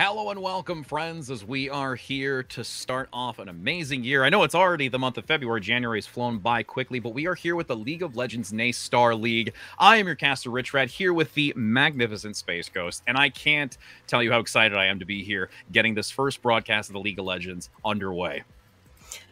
Hello and welcome, friends, as we are here to start off an amazing year. I know it's already the month of February. January has flown by quickly, but we are here with the League of Legends NACE Starleague. I am your caster, Rich Red, here with the magnificent Space Ghost, and I can't tell you how excited I am to be here getting this first broadcast of the League of Legends underway.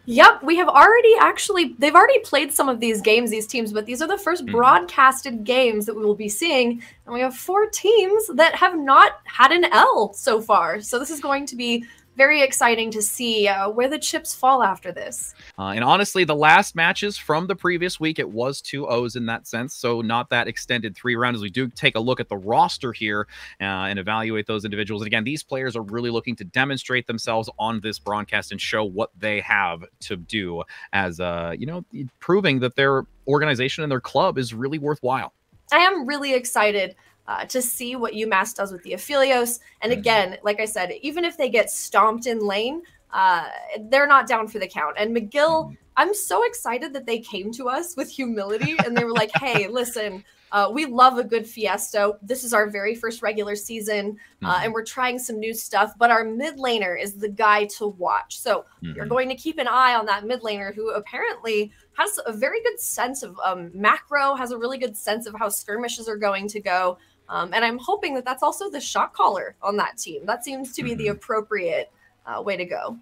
Yep, we have already actually they've already played some of these games, these teams, but these are the 1st mm-hmm. broadcasted games that we will be seeing. And we have four teams that have not had an L so far. So this is going to be very exciting to see uh, where the chips fall after this. Uh, and honestly, the last matches from the previous week, it was two O's in that sense. So not that extended three rounds. We do take a look at the roster here uh, and evaluate those individuals. And again, these players are really looking to demonstrate themselves on this broadcast and show what they have to do as, uh, you know, proving that their organization and their club is really worthwhile. I am really excited uh, to see what UMass does with the Aphelios. And mm-hmm. again, like I said, even if they get stomped in lane, uh, they're not down for the count. And McGill, mm-hmm. I'm so excited that they came to us with humility and they were like, hey, listen, uh, we love a good fiesta. This is our very first regular season, uh, mm-hmm. and we're trying some new stuff. But our mid laner is the guy to watch. So mm-hmm. you're going to keep an eye on that mid laner who apparently has a very good sense of um, macro, has a really good sense of how skirmishes are going to go. Um, and I'm hoping that that's also the shot caller on that team. That seems to be mm-hmm. the appropriate uh, way to go.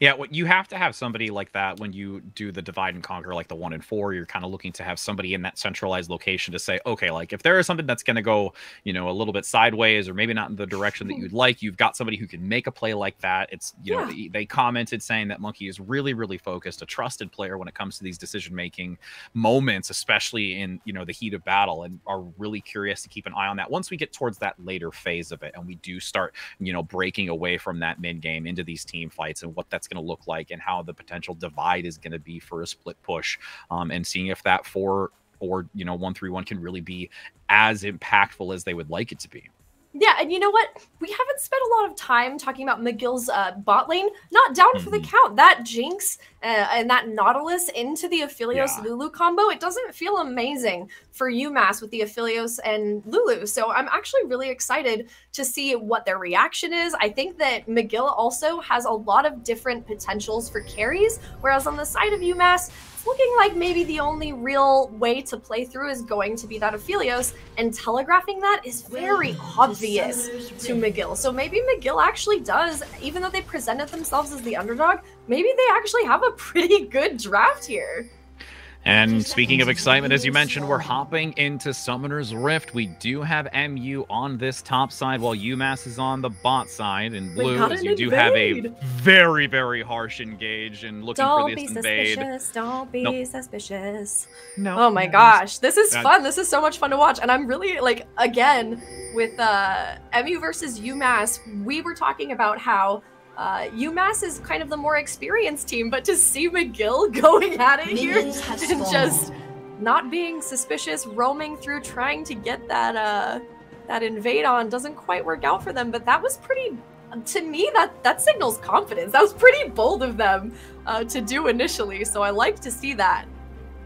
Yeah, what you have to have somebody like that when you do the divide and conquer, like the one and four. You're kind of looking to have somebody in that centralized location to say, okay, like if there is something that's going to go, you know, a little bit sideways or maybe not in the direction that hmm. you'd like, you've got somebody who can make a play like that. It's you yeah. know they, they commented saying that Monkey is really really focused, a trusted player when it comes to these decision making moments, especially in you know the heat of battle, and are really curious to keep an eye on that. Once we get towards that later phase of it, and we do start you know breaking away from that mid game into these team fights and what that's going to look like and how the potential divide is going to be for a split push um, and seeing if that four or you know one three one can really be as impactful as they would like it to be yeah, and you know what? We haven't spent a lot of time talking about McGill's uh, bot lane. Not down mm-hmm. for the mm-hmm. count. That Jinx uh, and that Nautilus into the Aphelios yeah. Lulu combo, it doesn't feel amazing for UMass with the Aphelios and Lulu. So I'm actually really excited to see what their reaction is. I think that McGill also has a lot of different potentials for carries, whereas on the side of UMass, looking like maybe the only real way to play through is going to be that Aphelios, and telegraphing that is very obvious to McGill. So maybe McGill actually does, even though they presented themselves as the underdog, maybe they actually have a pretty good draft here. And speaking of excitement, as you mentioned, we're hopping into Summoner's Rift. We do have MU on this top side while UMass is on the bot side in blue. As you do have a very, very harsh engage and looking Don't for this be. Suspicious. Don't be nope. suspicious. No. Oh my gosh. This is fun. This is so much fun to watch. And I'm really like again with uh MU versus UMass, we were talking about how uh, UMass is kind of the more experienced team, but to see McGill going at it here and just not being suspicious, roaming through, trying to get that uh, that invade on doesn't quite work out for them. But that was pretty. To me, that that signals confidence. That was pretty bold of them uh, to do initially. So I like to see that.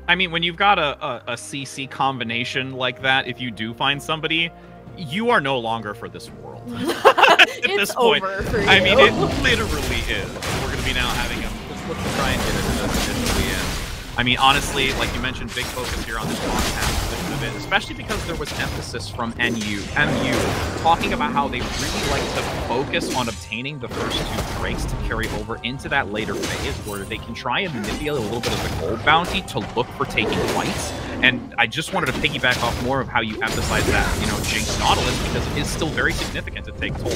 I mean, when you've got a, a, a CC combination like that, if you do find somebody, you are no longer for this world. At this point, I mean, it literally is. We're going to be now having a let's try and get this I mean, honestly, like you mentioned, big focus here on this podcast bit, especially because there was emphasis from NU, MU, talking about how they really like to focus on obtaining the first two Drakes to carry over into that later phase where they can try and manipulate a little bit of the gold bounty to look for taking fights. And I just wanted to piggyback off more of how you emphasize that, you know, Jinx Nautilus, because it is still very significant to take toll.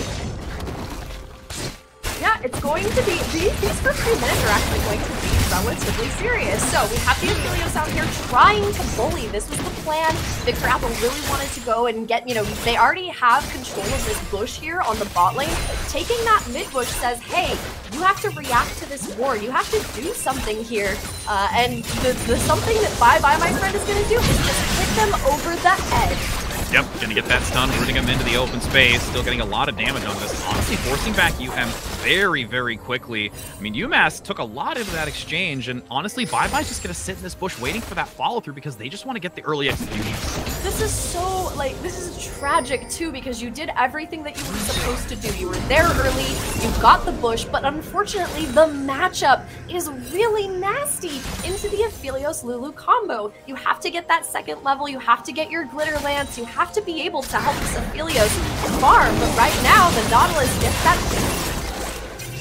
Yeah, it's going to be, these, these first few minutes are actually going to be relatively serious. So we have the Aphelios out here trying to bully. This was the plan. Victor Apple really wanted to go and get, you know, they already have control of this bush here on the bot lane. Taking that mid bush says, hey, you have to react to this war. You have to do something here. Uh, and the, the something that Bye Bye My Friend is going to do is just hit them over the head. Yep, gonna get that stun, rooting him into the open space. Still getting a lot of damage on this. Honestly, forcing back UM very, very quickly. I mean, UMass took a lot into that exchange, and honestly, Bye Bye's just gonna sit in this bush waiting for that follow through because they just want to get the early execution. This is so, like, this is tragic too because you did everything that you were supposed to do. You were there early, you got the bush, but unfortunately the matchup is really nasty into the Aphelios Lulu combo. You have to get that second level, you have to get your Glitter Lance, you have to be able to help this Aphelios farm, but right now the Nautilus gets that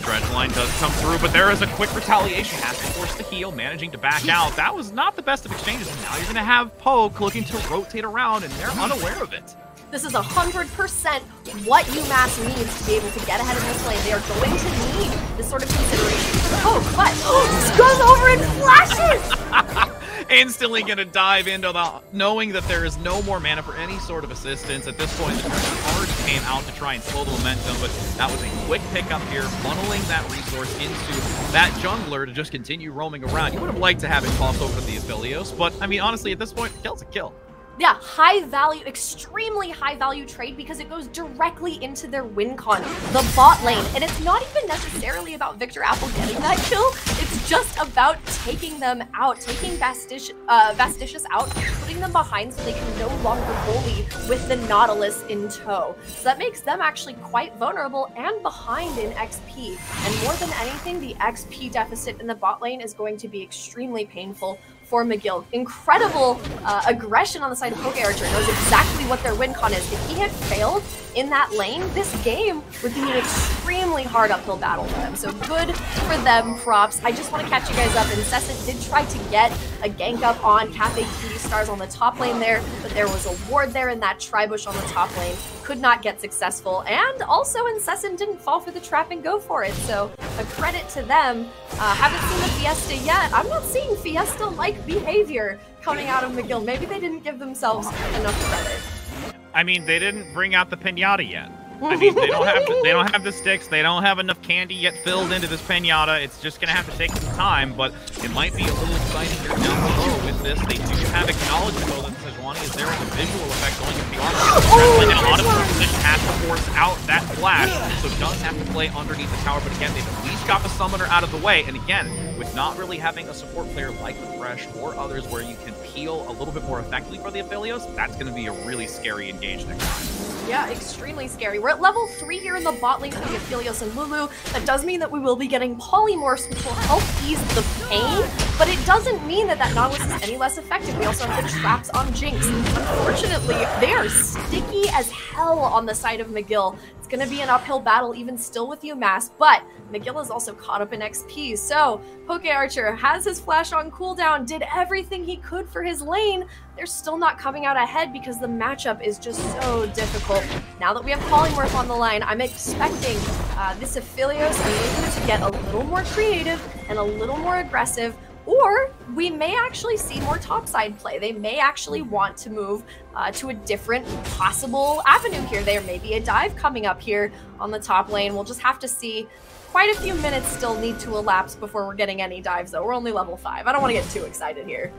Dredge line does come through, but there is a quick retaliation. Has to force the heal, managing to back out. That was not the best of exchanges. And now you're going to have Poke looking to rotate around, and they're unaware of it. This is 100% what UMass needs to be able to get ahead in this lane. They are going to need this sort of consideration for Poke, but oh, goes over and flashes! instantly going to dive into the, knowing that there is no more mana for any sort of assistance. At this point, the already came out to try and slow the momentum, but that was a quick pickup here, funneling that resource into that jungler to just continue roaming around. You would have liked to have it toss over to the Aphelios, but I mean, honestly, at this point, kill's a kill yeah, high value, extremely high value trade because it goes directly into their win con, the bot lane. And it's not even necessarily about Victor Apple getting that kill. It's just about taking them out, taking Vastish, uh, out, putting them behind so they can no longer bully with the Nautilus in tow. So that makes them actually quite vulnerable and behind in XP. And more than anything, the XP deficit in the bot lane is going to be extremely painful for McGill. Incredible uh, aggression on the side of Poke Archer. Knows exactly what their win con is. If he had failed in that lane, this game would be an extremely hard uphill battle for them. So good for them, props. I just want to catch you guys up. Incessant did try to get a gank up on Cafe Cutie Stars on the top lane there, but there was a ward there in that Tribush on the top lane. Could not get successful. And also Incessant didn't fall for the trap and go for it. So a credit to them. Uh, haven't seen the Fiesta yet. I'm not seeing Fiesta-like behavior coming out of the McGill. Maybe they didn't give themselves enough credit. I mean, they didn't bring out the pinata yet. I mean, they don't have the, they don't have the sticks. They don't have enough candy yet filled into this pinata. It's just gonna have to take some time, but it might be a little exciting here down below with this. They do have acknowledgement though that Sejuani is there with a visual effect going into the arm. Oh, has to force out that flash, so does have to play underneath the tower. But again, they've at least got the summoner out of the way. And again, with not really having a support player like the Thresh or others where you can peel a little bit more effectively for the Aphelios, that's going to be a really scary engage next time. Yeah, extremely scary. We're at level 3 here in the bot lane for the Aphelios and Lulu. That does mean that we will be getting Polymorphs, which will help ease the pain, but it doesn't mean that that Nautilus is any less effective. We also have the traps on Jinx. Unfortunately, they are sticky as hell on the side of McGill. Going to be an uphill battle even still with UMass, but McGill is also caught up in XP. So Poke Archer has his flash on cooldown, did everything he could for his lane. They're still not coming out ahead because the matchup is just so difficult. Now that we have Polymorph on the line, I'm expecting uh, this Aphelios to get a little more creative and a little more aggressive or we may actually see more topside play. They may actually want to move uh, to a different possible avenue here. There may be a dive coming up here on the top lane. We'll just have to see. Quite a few minutes still need to elapse before we're getting any dives, though. We're only level 5. I don't want to get too excited here.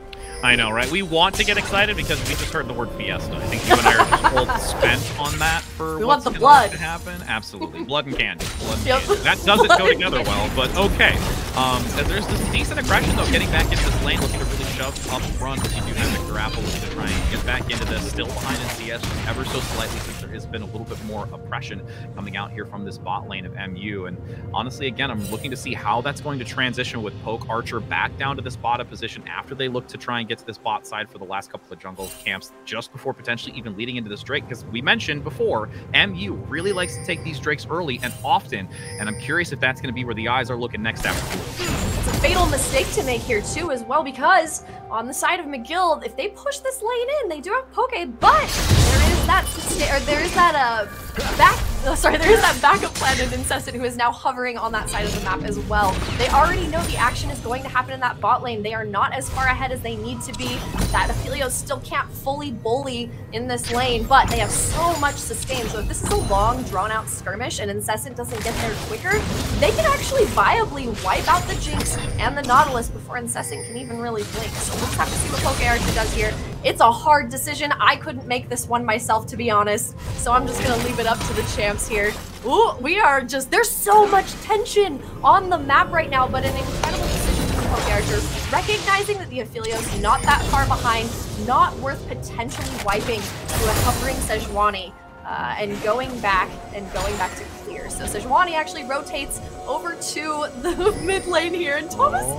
I know, right? We want to get excited because we just heard the word fiesta. I think you and I are just both spent on that for we want the blood to happen. Absolutely, blood and candy. Blood and yep. candy. That doesn't go together well, but okay. Um, there's this decent aggression though, getting back into this lane, looking to really shove up front. You do have Viktor Apple looking to try and get back into this, still behind in CS ever so slightly since there has been a little bit more oppression coming out here from this bot lane of MU. And honestly, again, I'm looking to see how that's going to transition with Poke Archer back down to this bottom position after they look to try and get to this bot side for the last couple of jungle camps, just before potentially even leading into this Drake. Because we mentioned before, MU really likes to take these Drakes early and often, and I'm curious if that's going to be where the eyes are looking next after it's a fatal mistake to make here too as well because on the side of McGill, if they push this lane in, they do have Poke, but there is that there is that uh back sorry, there is that backup plan in Incessant who is now hovering on that side of the map as well. They already know the action is going to happen in that bot lane. They are not as far ahead as they need to be. That Aphelios still can't fully bully in this lane, but they have so much sustain. So if this is a long, drawn-out skirmish and Incessant doesn't get there quicker, they can actually viably wipe out the Jinx and the Nautilus before Incessant can even really blink. So we'll just have to see what Poke Archer does here. It's a hard decision. I couldn't make this one myself, to be honest. So I'm just gonna leave it up to the here. Ooh, we are just, there's so much tension on the map right now, but an incredible decision from Poke Archer, recognizing that the Aphelios not that far behind, not worth potentially wiping to a hovering Sejuani. Uh, and going back and going back to clear. So Sejuani actually rotates over to the mid lane here, and Thomas oh.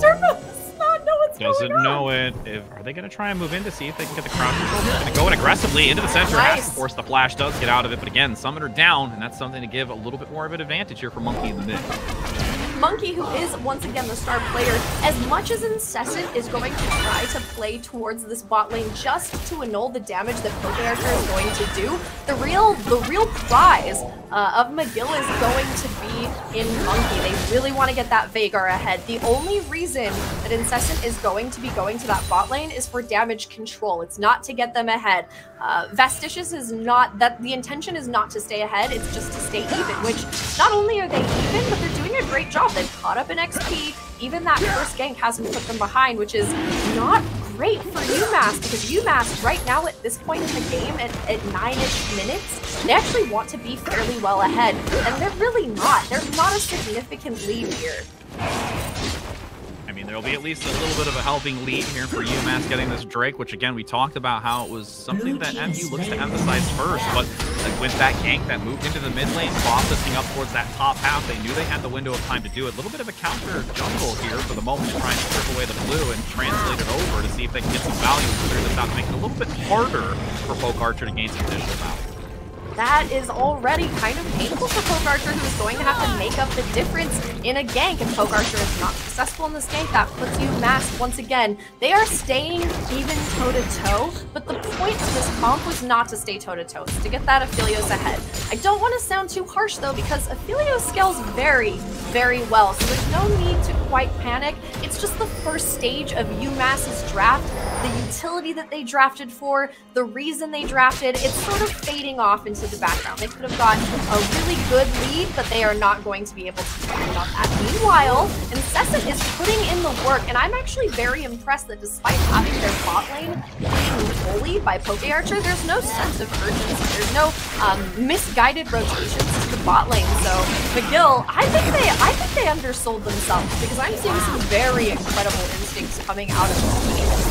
Does not know what's Doesn't going on. know it. If, are they going to try and move in to see if they can get the cross control? They're going to go in aggressively into the center. Nice. Has to force the flash, does get out of it, but again, Summoner down, and that's something to give a little bit more of an advantage here for Monkey in the mid. Monkey, who is once again the star player, as much as Incessant is going to try to play towards this bot lane just to annul the damage that Poke Archer is going to do, the real the real prize uh, of McGill is going to be in Monkey. They really want to get that Veigar ahead. The only reason that Incessant is going to be going to that bot lane is for damage control. It's not to get them ahead. Uh, Vasticious is not, that the intention is not to stay ahead, it's just to stay even, which not only are they even, but they're doing a great job. They've caught up in XP. Even that first gank hasn't put them behind, which is not great for UMass because UMass right now at this point in the game at, at nine-ish minutes, they actually want to be fairly well ahead. And they're really not. There's not a significant lead here there'll be at least a little bit of a helping lead here for UMass getting this Drake, which again, we talked about how it was something that MU looks to emphasize first, but like, with that gank that moved into the mid lane, processing up towards that top half, they knew they had the window of time to do it. A little bit of a counter jungle here for the moment trying to strip away the blue and translate it over to see if they can get some value and clear this out to make it a little bit harder for Poke Archer to gain some additional value that is already kind of painful for Poke Archer, who is going to have to make up the difference in a gank. If Poke Archer is not successful in this gank, that puts you masked once again. They are staying even toe-to-toe, -to -toe, but the point of this comp was not to stay toe-to-toe, -to -toe, to get that Aphelios ahead. I don't want to sound too harsh, though, because Aphelios scales very, very well, so there's no need to quite panic. It's just the first stage of UMass's draft, the utility that they drafted for, the reason they drafted, it's sort of fading off into the background. They could have gotten a really good lead, but they are not going to be able to depend on that. Meanwhile, Incessant is putting in the work, and I'm actually very impressed that despite having their bot lane being bullied by Poke Archer, there's no sense of urgency. There's no um, misguided rotations to the bot lane. So McGill, I think they, I think they undersold themselves because I'm seeing some very incredible instincts coming out of this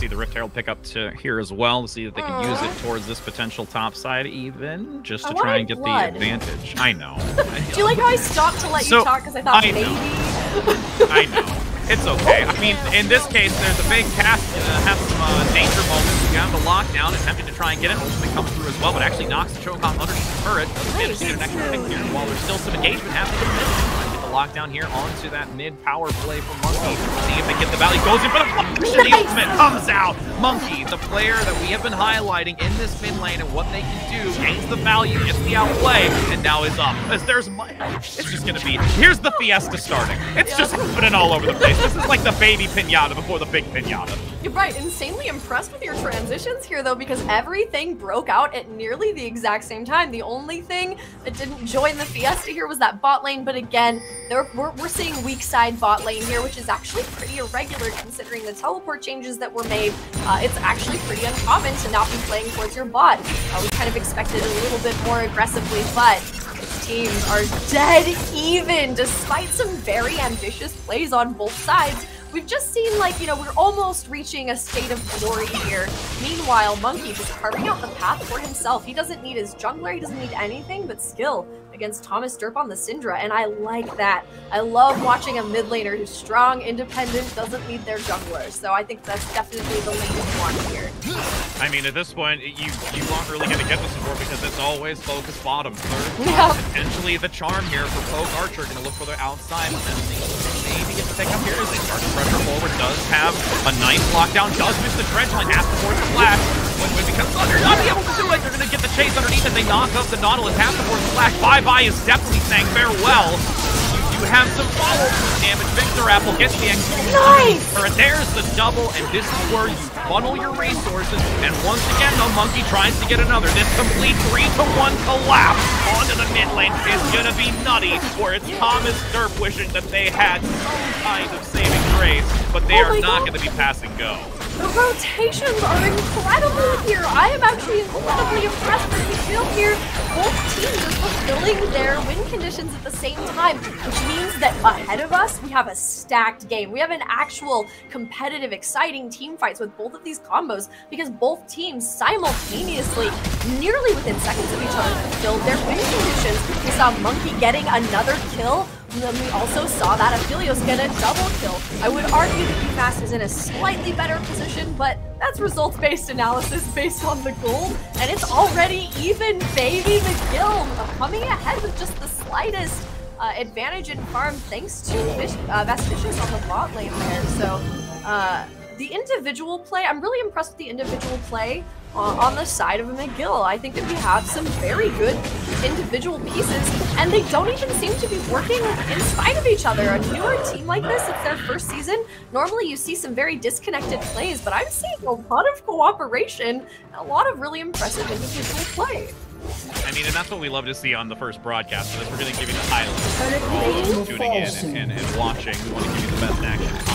see the Rift Herald pick up to here as well to see that they can use it towards this potential top side even, just to try and get blood. the advantage. I know. Do you like how I stopped to let so, you talk because I thought I maybe? Know. I know. It's okay. I mean, in this case, there's a big cast uh, have some uh, danger moments. We got the lockdown, attempting to try and get it. Ultimately comes through as well, but actually knocks the choke off underneath the turret. Doesn't manage to get an extra pick here while there's still some engagement happening lockdown here onto that mid power play for Monkey. See if they get the valley. Goes in for the flash, and the ultimate comes out. Monkey, the player that we have been highlighting in this mid lane and what they can do, gains the value, gets the outplay, and now is up. As there's, it's just gonna be. Here's the fiesta starting. It's just happening all over the place. This is like the baby pinata before the big pinata. You're right. Insanely impressed with your transitions here, though, because everything broke out at nearly the exact same time. The only thing that didn't join the fiesta here was that bot lane, but again, there, we're, we're seeing weak side bot lane here, which is actually pretty irregular considering the teleport changes that were made. Uh, it's actually pretty uncommon to not be playing towards your bot. Uh, we kind of expected a little bit more aggressively, but teams are dead even despite some very ambitious plays on both sides. We've just seen, like, you know, we're almost reaching a state of glory here. Meanwhile, Monkey just carving out the path for himself. He doesn't need his jungler, he doesn't need anything but skill against Thomas Derp on the Syndra, and I like that. I love watching a mid laner who's strong, independent, doesn't need their jungler, so I think that's definitely the lane you want here. I mean, at this point, you, you aren't really going to get the support because it's always focus bottom. Third, yeah. potentially the charm here for Poke Archer, going to look for the outside, but then maybe get the pick up here as they start to pressure forward. Does have a nice lockdown, does miss the trench line, has to force the flash. When, because oh, they're not able to do it, they're going to get the chase underneath it. They knock up the Nautilus, has to force the flash. Bye-bye is definitely saying farewell you have some follow-through damage. Victor Apple gets the execution. Nice! There's the double, and this is where you funnel your resources. And once again, the Monkey tries to get another. This complete 3 to one collapse onto the mid lane is gonna be nutty, where it's Thomas Derp wishing that they had some kind of saving grace, but they oh are not God. gonna be passing go. The rotations are incredible here. I am actually incredibly impressed with the field here. Both teams are fulfilling their win conditions at the same time, which means that ahead of us, we have a stacked game. We have an actual competitive, exciting team fights with both of these combos because both teams simultaneously, nearly within seconds of each other, fulfilled their win conditions. Saw Monkey getting another kill and then we also saw that Aphelios get a double kill. I would argue that UMass is in a slightly better position, but that's results-based analysis based on the gold, and it's already even, baby. McGill coming ahead with just the slightest uh, advantage in farm thanks to uh, Vasticious on the bot lane there. So uh, the individual play, I'm really impressed with the individual play uh, on the side of McGill. I think that we have some very good individual pieces, and they don't even seem to be working in spite of each other. A newer team like this, it's their first season. Normally you see some very disconnected plays, but I'm seeing a lot of cooperation, a lot of really impressive individual play. I mean, and that's what we love to see on the first broadcast. because we're going to give you the highlights for all those tuning in and, and, and watching. We want to give you the best action possible. We now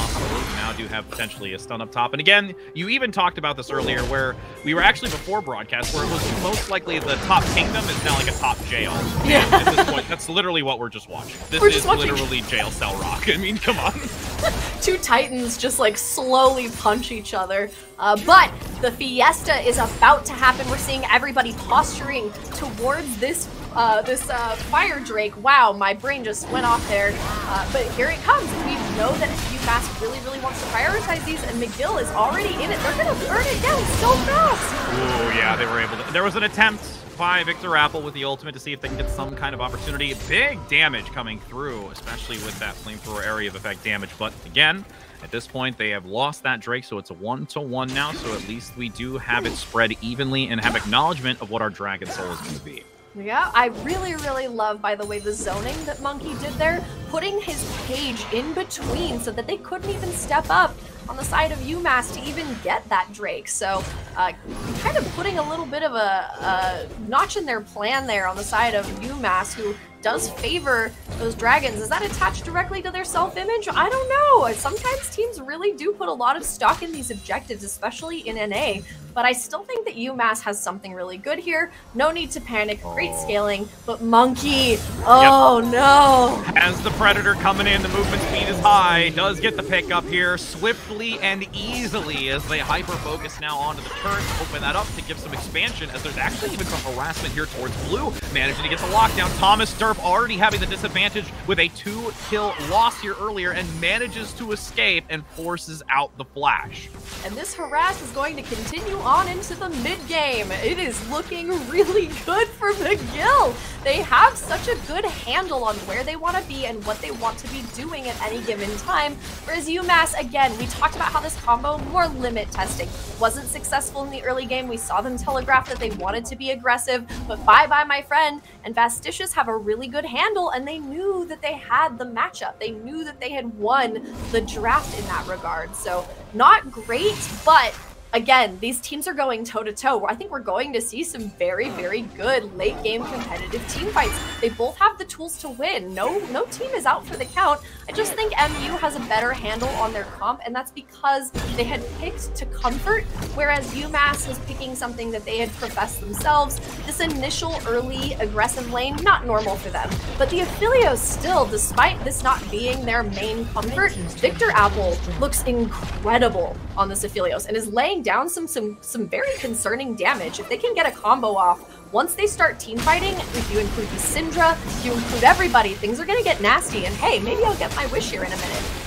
do have potentially a stun up top. And again, you even talked about this earlier where we were actually before broadcast where it was most likely the top kingdom is now like a top jail. Yeah. at this point, that's literally what we're just watching. This we're is watching. literally jail cell rock. I mean, come on. Two titans just like slowly punch each other. Uh, but the fiesta is about to happen. We're seeing everybody posturing towards this uh, this uh, fire drake. Wow, my brain just went off there. Uh, but here it comes. We know that UMass really, really wants to prioritize these, and McGill is already in it. They're gonna burn it down so fast. Ooh, yeah, they were able to. There was an attempt by Victor Apple with the ultimate to see if they can get some kind of opportunity. Big damage coming through, especially with that flamethrower area of effect damage. But again, at this point, they have lost that Drake, so it's a one-to-one now, so at least we do have it spread evenly and have acknowledgement of what our Dragon Soul is going to be. Yeah, I really, really love, by the way, the zoning that Monkey did there, putting his cage in between so that they couldn't even step up on the side of UMass to even get that Drake. So uh, kind of putting a little bit of a, a notch in their plan there on the side of UMass, who does favor those dragons. Is that attached directly to their self-image? I don't know. Sometimes teams really do put a lot of stock in these objectives, especially in NA. But I still think that UMass has something really good here. No need to panic. Great oh. scaling. But Monkey, oh yep. no. As the Predator coming in, the movement speed is high. Does get the pick up here swiftly and easily as they hyper-focus now onto the turret. Open that up to give some expansion as there's actually even some harassment here towards Blue. Managing to get the lockdown. Thomas Derp already having the disadvantage with a two-kill loss here earlier and manages to escape and forces out the flash. And this harass is going to continue on into the mid-game. It is looking really good for McGill. They have such a good handle on where they want to be and what they want to be doing at any given time. Whereas UMass, again, we talked about how this combo, more limit testing, wasn't successful in the early game. We saw them telegraph that they wanted to be aggressive, but bye-bye, my friend. And Vasticious have a really good handle and they knew that they had the matchup. They knew that they had won the draft in that regard. So not great, but again, these teams are going toe to toe. I think we're going to see some very, very good late game competitive team fights. They both have the tools to win. No, no team is out for the count. I just think MU has a better handle on their comp, and that's because they had picked to comfort, whereas UMass was picking something that they had professed themselves. This initial early aggressive lane, not normal for them. But the Aphelios still, despite this not being their main comfort, Victor Apple looks incredible on this Aphelios and is laying down some some some very concerning damage. If they can get a combo off, once they start team fighting, if you include the Syndra, if you include everybody, things are gonna get nasty. And hey, maybe I'll get my wish here in a minute.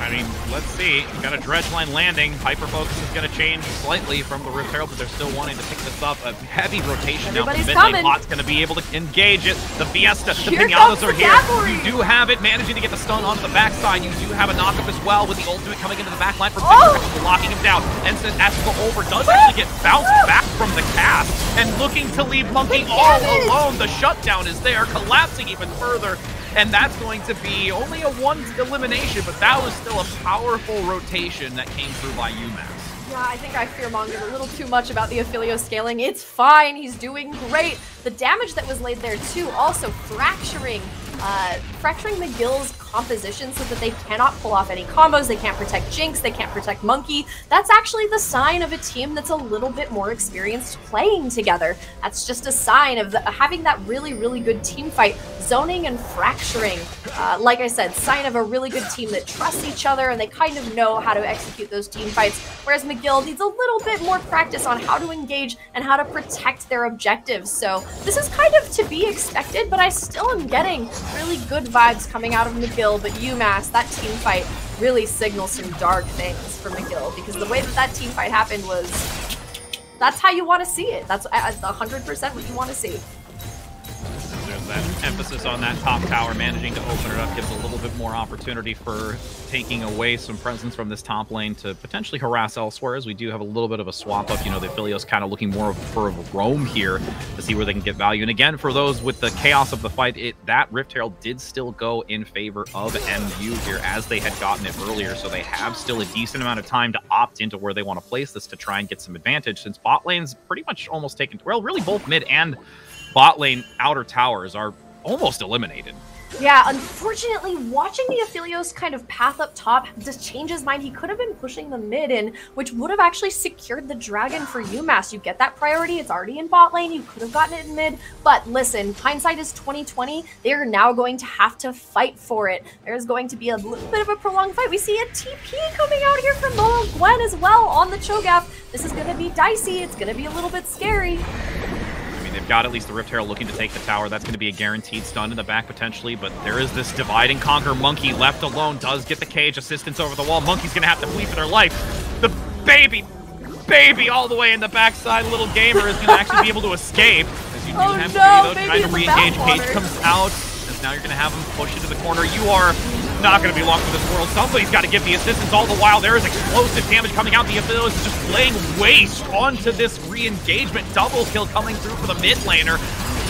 I mean, let's see. Got a dredge line landing. Hyper Focus is going to change slightly from the Rift Herald, but they're still wanting to pick this up. A heavy rotation Everybody's now. The mid lane bot's going to be able to engage it. The Fiesta, the here Pinatas are here. Cavalry. You do have it, managing to get the stun onto the backside. You do have a knockup as well with the ultimate coming into the back line from oh. Locking him down. As to over, does actually get bounced oh! back from the cast and looking to leave Monkey all alone. The shutdown is there, collapsing even further and that's going to be only a one elimination, but that was still a powerful rotation that came through by UMass. Yeah, I think I fearmongered a little too much about the Aphelios scaling. It's fine, he's doing great. The damage that was laid there too, also fracturing uh, fracturing McGill's composition so that they cannot pull off any combos, they can't protect Jinx, they can't protect Monkey. That's actually the sign of a team that's a little bit more experienced playing together. That's just a sign of the, having that really, really good team fight, zoning and fracturing. Uh, like I said, sign of a really good team that trusts each other and they kind of know how to execute those team fights, whereas McGill needs a little bit more practice on how to engage and how to protect their objectives. So this is kind of to be expected, but I still am getting really good vibes coming out of McGill, but UMass, that team fight really signals some dark things for McGill because the way that that team fight happened was that's how you want to see it. That's uh, uh, 100% what you want to see that emphasis on that top tower, managing to open it up gives a little bit more opportunity for taking away some presence from this top lane to potentially harass elsewhere, as we do have a little bit of a swap up. You know, the Aphelios kind of looking more for a roam here to see where they can get value. And again, for those with the chaos of the fight, it that Rift Herald did still go in favor of MU here, as they had gotten it earlier. So they have still a decent amount of time to opt into where they want to place this to try and get some advantage, since bot lane's pretty much almost taken, well, really both mid and bot lane outer towers are almost eliminated. Yeah, unfortunately, watching the Aphelios kind of path up top just change his mind. He could have been pushing the mid in, which would have actually secured the dragon for UMass. You get that priority. It's already in bot lane. You could have gotten it in mid. But listen, hindsight is 2020. They are now going to have to fight for it. There's going to be a little bit of a prolonged fight. We see a TP coming out here from Moel Gwen as well on the Cho'Gath. This is going to be dicey. It's going to be a little bit scary they've got at least the Rift Herald looking to take the tower. That's going to be a guaranteed stun in the back potentially, but there is this divide and conquer. Monkey left alone does get the cage assistance over the wall. Monkey's going to have to flee for their life. The baby, baby all the way in the backside. Little gamer is going to actually be able to escape. As you do oh, have no, to, though, trying to re-engage. Cage comes out, and now you're going to have him push into the corner. You are not going to be long for this world. Somebody's got to give the assistance all the while. There is explosive damage coming out. The Aphelios is just laying waste onto this re-engagement. Double kill coming through for the mid laner.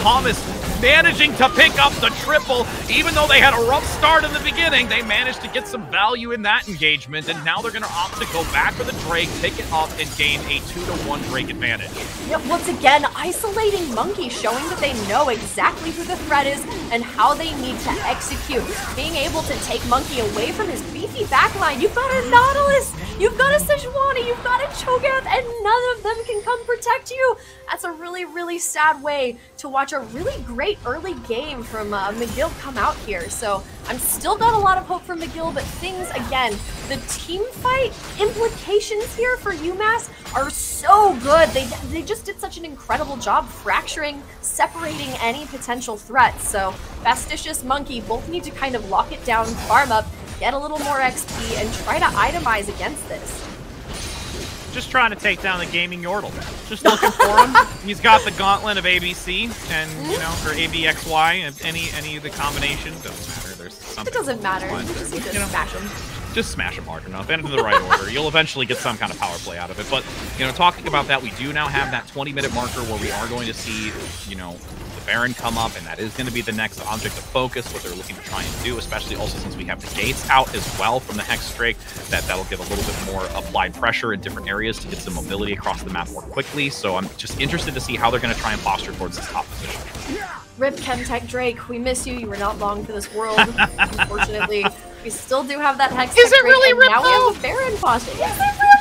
Thomas managing to pick up the triple. Even though they had a rough start in the beginning, they managed to get some value in that engagement, and now they're going to opt to go back for the Drake, pick it up, and gain a 2 to one Drake advantage. Once again, isolating Monkey, showing that they know exactly who the threat is and how they need to execute. Being able to take Monkey away from his backline. You've got a Nautilus, you've got a Sejuani, you've got a Cho'Gath, and none of them can come protect you. That's a really, really sad way to watch a really great early game from uh, McGill come out here. So I'm still got a lot of hope for McGill, but things, again, the team fight implications here for UMass are so good. They, they just did such an incredible job fracturing, separating any potential threats. So Vasticious, Monkey both need to kind of lock it down, farm up, get a little more XP, and try to itemize against this just trying to take down the gaming Yordle. Just looking for him. He's got the gauntlet of ABC and you mm-hmm. know, or ABXY, any any of the combination doesn't matter. There's something. It doesn't matter. just need to you know, smash him. Just smash him hard enough and in the right order. You'll eventually get some kind of power play out of it. But you know, talking about that, we do now have that 20 minute marker where we are going to see, you know, the Baron come up, and that is going to be the next object of focus, what they're looking to try and do, especially also since we have the gates out as well from the Hex Drake, that that'll give a little bit more applied pressure in different areas to get some mobility across the map more quickly. So I'm just interested to see how they're going to try and posture towards this top position. Rip Chemtech Drake, we miss you. You were not long for this world. Unfortunately, we still do have that Hex. Is it really Rip? Now though? we have a Baron posture. Is it really?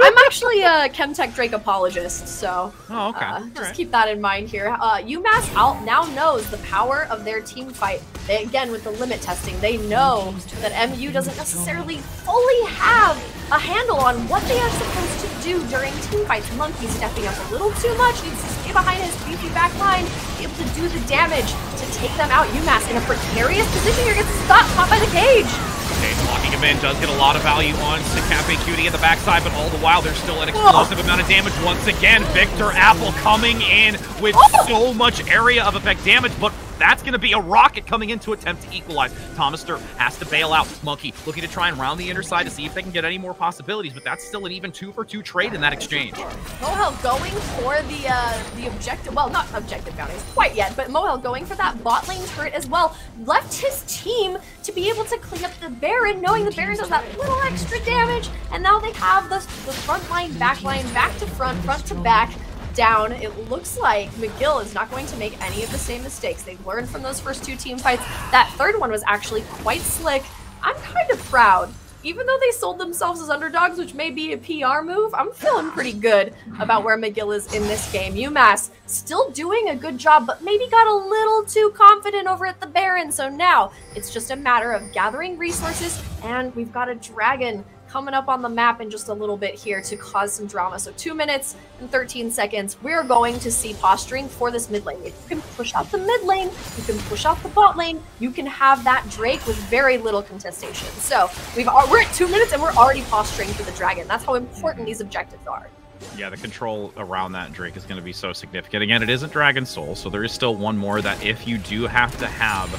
I'm actually a Chemtech Drake apologist, so oh, okay. Uh, just right. keep that in mind here. Uh, UMass out now knows the power of their team fight. They, again, with the limit testing, they know that MU doesn't necessarily fully have a handle on what they are supposed to do during team fights. Monkey stepping up a little too much, needs to behind his beefy back line, be able to do the damage to take them out. UMass in a precarious position here gets stopped, caught by the cage. Okay, locking him in does get a lot of value on Cafe Cutie at the backside, but all the while there's still an explosive oh. amount of damage. Once again, Victor Apple coming in with oh. so much area of effect damage, but that's going to be a rocket coming in to attempt to equalize. Thomaster has to bail out. Monkey looking to try and round the inner side to see if they can get any more possibilities, but that's still an even two for two trade in that exchange. Mohel going for the uh, the objective, well, not objective bounties quite yet, but Mohel going for that bot lane turret as well. Left his team to be able to clean up the Baron, knowing the Baron does that little extra damage, and now they have the, the front line, back line, back to front, front to back down. It looks like McGill is not going to make any of the same mistakes. They've learned from those first two team fights. That third one was actually quite slick. I'm kind of proud even though they sold themselves as underdogs, which may be a PR move, I'm feeling pretty good about where McGill is in this game. UMass still doing a good job, but maybe got a little too confident over at the Baron. So now it's just a matter of gathering resources, and we've got a dragon coming up on the map in just a little bit here to cause some drama. So two minutes and 13 seconds, we're going to see posturing for this mid lane. If you can push out the mid lane, you can push out the bot lane, you can have that Drake with very little contestation. So we've we're at two minutes and we're already posturing for the dragon. That's how important these objectives are. Yeah, the control around that Drake is going to be so significant. Again, it isn't Dragon Soul, so there is still one more that if you do have to have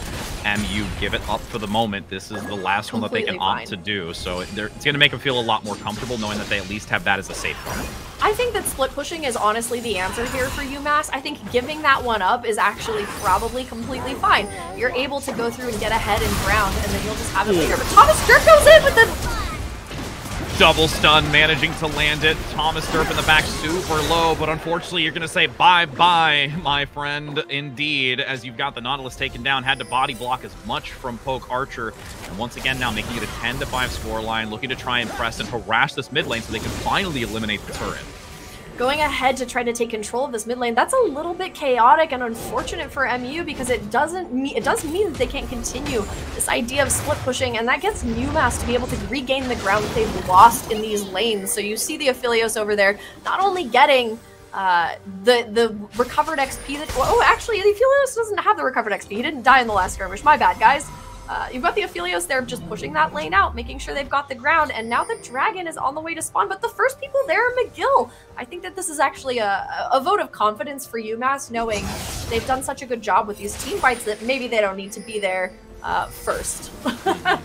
MU give it up for the moment, this is the last one that they can fine. opt to do. So it's going to make them feel a lot more comfortable knowing that they at least have that as a safeguard. I think that split pushing is honestly the answer here for UMass. I think giving that one up is actually probably completely fine. You're able to go through and get ahead and ground, and then you'll just have it later. But Thomas Derp goes in with the double stun, managing to land it. Thomas Derp in the back, super low, but unfortunately, you're going to say bye-bye, my friend, indeed, as you've got the Nautilus taken down, had to body block as much from Poke Archer, and once again now making it a 10-5 scoreline, looking to try and press and harass this mid lane so they can finally eliminate the turret going ahead to try to take control of this mid lane, that's a little bit chaotic and unfortunate for MU because it doesn't mean it does mean that they can't continue this idea of split pushing, and that gets UMass to be able to regain the ground that they've lost in these lanes. So you see the Aphelios over there not only getting uh, the the recovered XP that oh actually the Aphelios doesn't have the recovered XP. He didn't die in the last skirmish. My bad, guys. Uh, you've got the Aphelios there just pushing that lane out, making sure they've got the ground, and now the Dragon is on the way to spawn, but the first people there are McGill. I think that this is actually a, a vote of confidence for UMass, knowing they've done such a good job with these team fights that maybe they don't need to be there uh, first.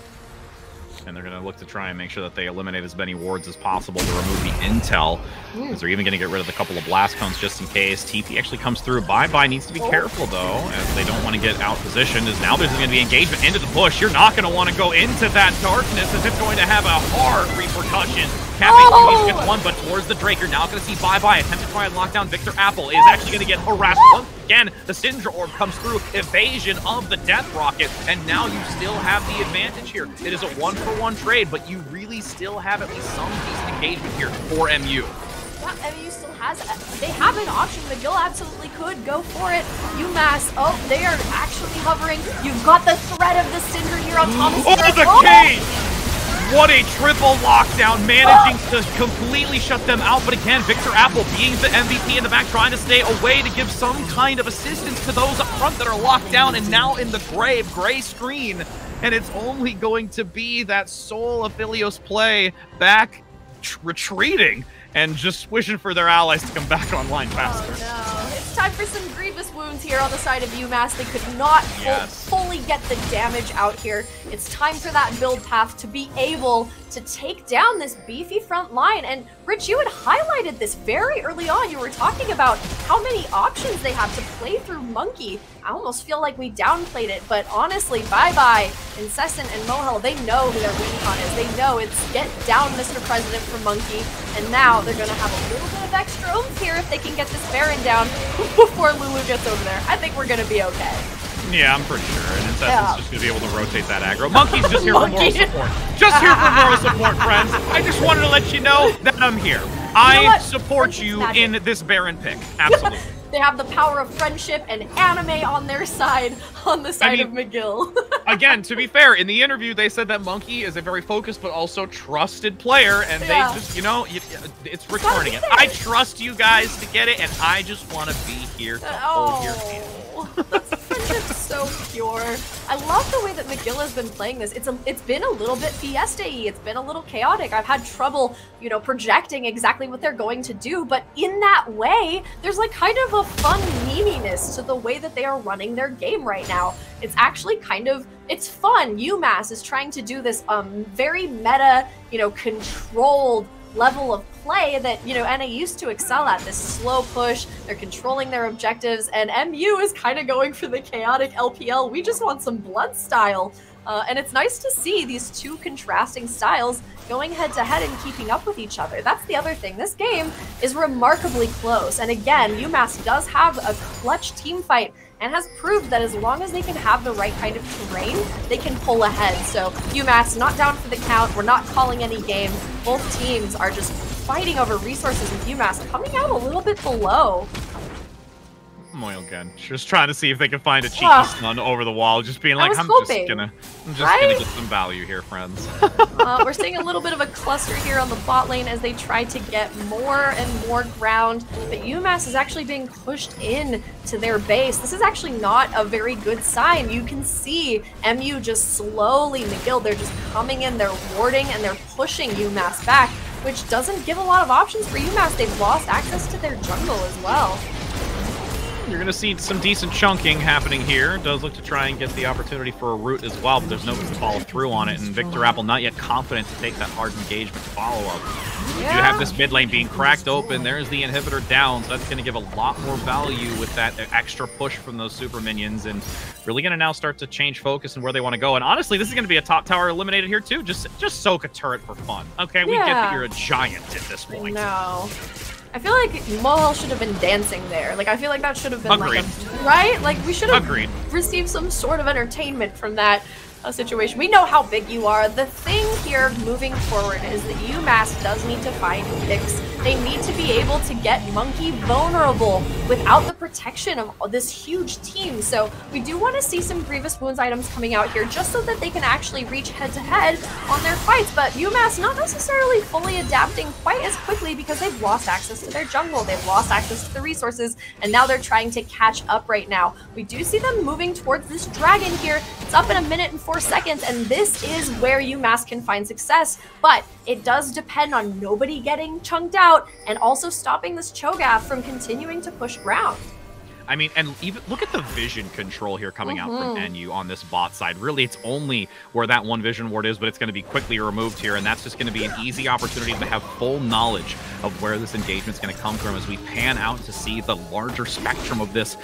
and they're going to look to try and make sure that they eliminate as many wards as possible to remove the intel. Hmm. Because they're even going to get rid of a couple of blast cones just in case. TP actually comes through. Bye Bye needs to be careful though, as they don't want to get out positioned. As now there's going to be engagement into the bush. You're not going to want to go into that darkness, as it's going to have a hard repercussion Capping oh! gets one, but towards the Drake. You're now going to see Bye Bye attempt to try and lock down Victor Apple. Is actually going to get harassed oh! once again. The Syndra Orb comes through, evasion of the Death Rocket, and now you still have the advantage here. It is a one-for-one trade, but you really still have at least some decent engagement here for MU. Yeah, MU still has uh, They have an option. McGill absolutely could go for it. UMass, oh, they are actually hovering. You've got the threat of the Syndra here on mm, Thomas. Oh, the oh! cage! What a triple lockdown, managing to completely shut them out. But again, Victor Apple being the MVP in the back, trying to stay away to give some kind of assistance to those up front that are locked down and now in the grave, gray screen. And it's only going to be that Sole Aphelios play back retreating and just wishing for their allies to come back online faster. Oh, no. It's time for some grievous wounds here on the side of UMass. They could not yes. fully get the damage out here. It's time for that build path to be able to take down this beefy front line. And Rich, you had highlighted this very early on. You were talking about how many options they have to play through Monkey. I almost feel like we downplayed it, but honestly, bye-bye, Incessant and Mohel, they know who their win con is. They know it's get down Mr. President for Monkey, and now they're going to have a little bit of extra oomph here if they can get this Baron down before Lulu gets over there. I think we're to be okay. Yeah, I'm pretty sure. And Incessant's yeah. just going to be able to rotate that aggro. Monkey's just here for moral support. Just here for moral support, friends. I just wanted to let you know that I'm here. I support you in this Baron pick. Absolutely. They have the power of friendship and anime on their side, on the side I mean, of McGill. again, to be fair, in the interview, they said that Monkey is a very focused but also trusted player, and yeah. they just, you know, it's returning it. I trust you guys to get it, and I just want to be here to oh. hold your hand. Oh. Friendship's so pure. I love the way that McGill has been playing this. It's a, it's been a little bit fiesta-y. It's been a little chaotic. I've had trouble, you know, projecting exactly what they're going to do, but in that way, there's like kind of a fun meminess to the way that they are running their game right now. It's actually kind of it's fun. UMass is trying to do this um very meta, you know, controlled level of play that, you know, NA used to excel at. This slow push, they're controlling their objectives, and MU is kind of going for the chaotic LPL. We just want some blood style. Uh, and it's nice to see these two contrasting styles going head to head and keeping up with each other. That's the other thing. This game is remarkably close. And again, UMass does have a clutch team fight and has proved that as long as they can have the right kind of terrain, they can pull ahead. So UMass not down for the count. We're not calling any game. Both teams are just fighting over resources with UMass coming out a little bit below. Moilgun. Just trying to see if they can find a cheeky uh, stun over the wall, just being like, I'm hoping, just gonna I'm just right? gonna get some value here, friends. uh, we're seeing a little bit of a cluster here on the bot lane as they try to get more and more ground, but UMass is actually being pushed in to their base. This is actually not a very good sign. You can see MU just slowly, McGill, they're just coming in, they're warding, and they're pushing UMass back, which doesn't give a lot of options for UMass. They've lost access to their jungle as well. You're going to see some decent chunking happening here. Does look to try and get the opportunity for a root as well, but there's no to follow through on it. And Victor Apple not yet confident to take that hard engagement to follow up. Yeah. You have this mid lane being cracked open. There's the inhibitor down, so that's going to give a lot more value with that extra push from those super minions. And really going to now start to change focus and where they want to go. And honestly, this is going to be a top tower eliminated here too. Just just soak a turret for fun. Okay, we yeah. get that you're a giant at this point. No. I feel like Mohel should have been dancing there. Like I feel like that should have been Agreed. like a, right. Like we should have Agreed. received some sort of entertainment from that a situation. We know how big you are. The thing here moving forward is that UMass does need to find picks. They need to be able to get Monkey vulnerable without the protection of this huge team. So we do want to see some Grievous Wounds items coming out here just so that they can actually reach head to head on their fights. But UMass not necessarily fully adapting quite as quickly because they've lost access to their jungle. They've lost access to the resources and now they're trying to catch up right now. We do see them moving towards this dragon here. It's up in a minute and four four seconds, and this is where UMass can find success. But it does depend on nobody getting chunked out and also stopping this Cho'Gath from continuing to push ground. I mean, and even look at the vision control here coming mm -hmm. out from mm-hmm. MU on this bot side. Really, it's only where that one vision ward is, but it's going to be quickly removed here, and that's just going to be an easy opportunity to have full knowledge of where this engagement is going to come from as we pan out to see the larger spectrum of this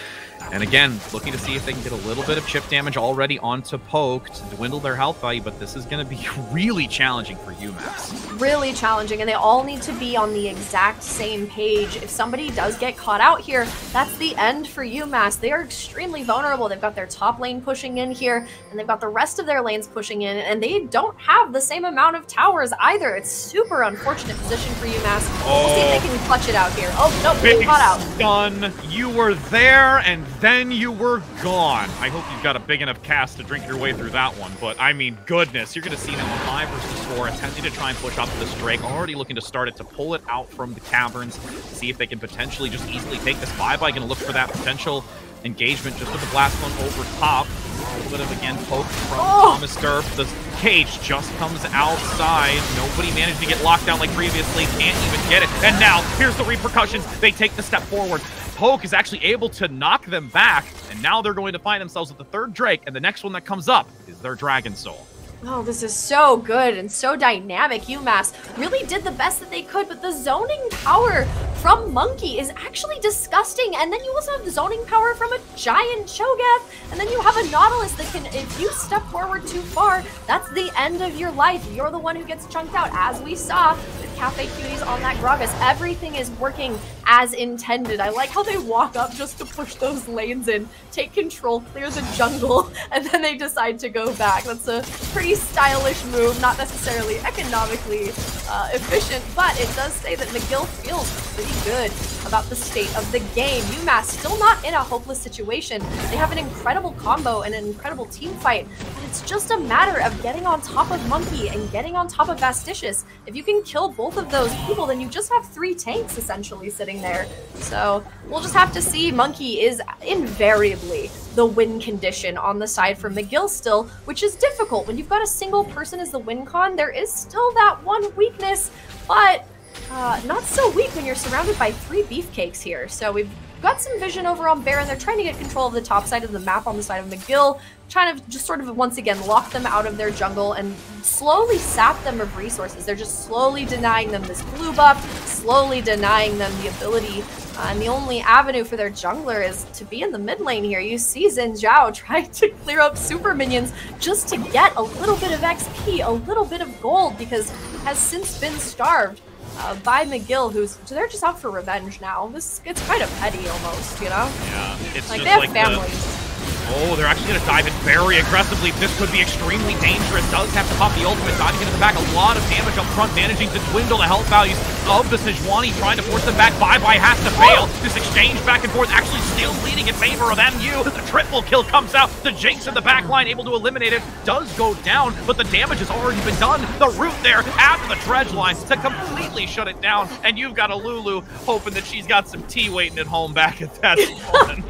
and again, looking to see if they can get a little bit of chip damage already onto Poke to dwindle their health value, but this is going to be really challenging for UMass. Really challenging, and they all need to be on the exact same page. If somebody does get caught out here, that's the end for UMass. They are extremely vulnerable. They've got their top lane pushing in here, and they've got the rest of their lanes pushing in, and they don't have the same amount of towers either. It's super unfortunate position for UMass. Oh, we'll see if they oh. can clutch it out here. Oh, nope, big caught out. Stun. You were there, and then you were gone. I hope you've got a big enough cast to drink your way through that one, but I mean, goodness, you're going to see them on 5 versus 4, attempting to try and push up to this Drake, already looking to start it to pull it out from the caverns, see if they can potentially just easily take this bye-bye, going to look for that potential engagement just with the blast one over top. A little bit of, again, poke from oh. Thomas Derp. The cage just comes outside. Nobody managed to get locked down like previously. Can't even get it. And now, here's the repercussions. They take the step forward. Poke is actually able to knock them back, and now they're going to find themselves with the third Drake, and the next one that comes up is their Dragon Soul. Oh, this is so good and so dynamic. UMass really did the best that they could, but the zoning power from Monkey is actually disgusting. And then you also have the zoning power from a giant Cho'Gath, and then you have a Nautilus that can, if you step forward too far, that's the end of your life. You're the one who gets chunked out, as we saw with Cafe Cuties on that Gragas. Everything is working as intended. I like how they walk up just to push those lanes in, take control, clear the jungle, and then they decide to go back. That's a pretty stylish move, not necessarily economically uh, efficient, but it does say that McGill feels pretty good about the state of the game. UMass still not in a hopeless situation. They have an incredible combo and an incredible team fight, but it's just a matter of getting on top of Monkey and getting on top of Vasticious. If you can kill both of those people, then you just have three tanks essentially sitting there. So we'll just have to see. Monkey is invariably the win condition on the side for McGill still, which is difficult. When you've got a single person as the win con, there is still that one weakness, but uh, not so weak when you're surrounded by three beefcakes here. So we've got some vision over on Baron. They're trying to get control of the top side of the map on the side of McGill, trying to just sort of once again lock them out of their jungle and slowly sap them of resources. They're just slowly denying them this blue buff, slowly denying them the ability Uh, and the only avenue for their jungler is to be in the mid lane here. You see Xin Zhao trying to clear up super minions just to get a little bit of XP, a little bit of gold, because has since been starved uh, by McGill, who's they're just out for revenge now. This it's kind of petty almost, you know? Yeah, it's like just they have like families. The Oh, they're actually going to dive in very aggressively. This could be extremely dangerous. Does have to pop the ultimate, diving into the back. A lot of damage up front, managing to dwindle the health values of the Sejuani, trying to force them back. Bye-bye has to fail. This exchange back and forth actually still leading in favor of MU. The triple kill comes out. The Jinx in the back line able to eliminate it. Does go down, but the damage has already been done. The root there after the dredge line to completely shut it down. And you've got a Lulu hoping that she's got some tea waiting at home back at that spawn.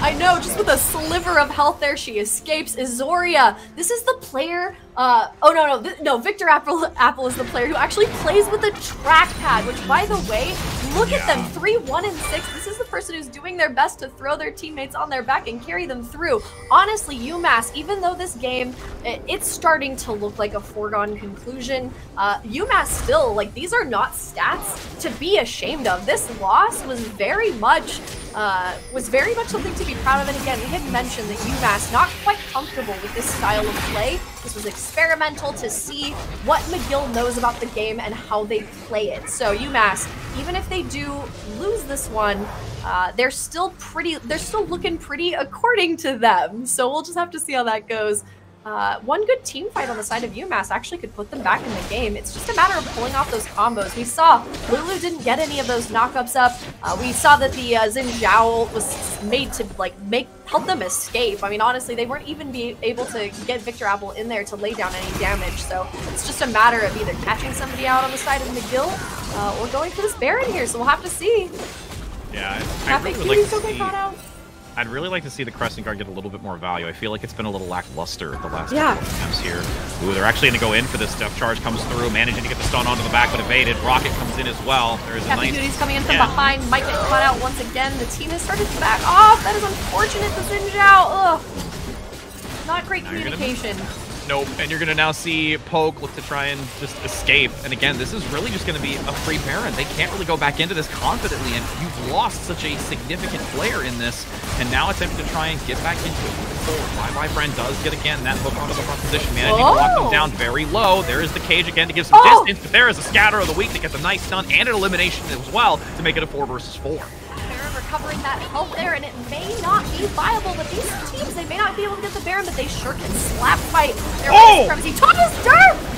I know, just with a sliver of health there, she escapes. Izoria, this is the player uh, oh no, no, no, Victor Apple, Apple is the player who actually plays with a trackpad, which by the way, look yeah. at them, 3, 1, and 6. This is the person who's doing their best to throw their teammates on their back and carry them through. Honestly, UMass, even though this game, it, it's starting to look like a foregone conclusion, uh, UMass still, like, these are not stats to be ashamed of. This loss was very much, uh, was very much something to be proud of. And again, we had mentioned that UMass not quite comfortable with this style of play. This was experimental to see what McGill knows about the game and how they play it. So UMass, even if they do lose this one, uh, they're still pretty, they're still looking pretty according to them. So we'll just have to see how that goes. Uh, one good team fight on the side of UMass actually could put them back in the game. It's just a matter of pulling off those combos. We saw Lulu didn't get any of those knockups up. Uh, we saw that the uh, Xin Zhao was made to like make help them escape. I mean, honestly, they weren't even be able to get Victor Apple in there to lay down any damage. So it's just a matter of either catching somebody out on the side of McGill uh, or going for this Baron here. So we'll have to see. Yeah, I, I really like to see. Out. I'd really like to see the Crescent Guard get a little bit more value. I feel like it's been a little lackluster the last yeah. couple of attempts here. Ooh, they're actually going to go in for this Death Charge comes through, managing to get the stun onto the back, but evaded. Rocket comes in as well. There's a nice... Duty's coming in from yeah. behind. Might get caught out once again. The team has started to back off. That is unfortunate. The Xin Zhao. Ugh. Not great now communication. Nope, and you're going to now see Poke look to try and just escape. And again, this is really just going to be a free Baron. They can't really go back into this confidently, and you've lost such a significant player in this, and now attempting to try and get back into it forward. My, my friend does get, again, that hook onto the front position, managing oh. to lock them down very low. There is the cage again to give some oh. distance, but there is a scatter of the week that gets a nice stun and an elimination as well to make it a four versus four recovering that health there, and it may not be viable, but these teams, they may not be able to get the Baron, but they sure can slap fight their oh! supremacy. Thomas Derp!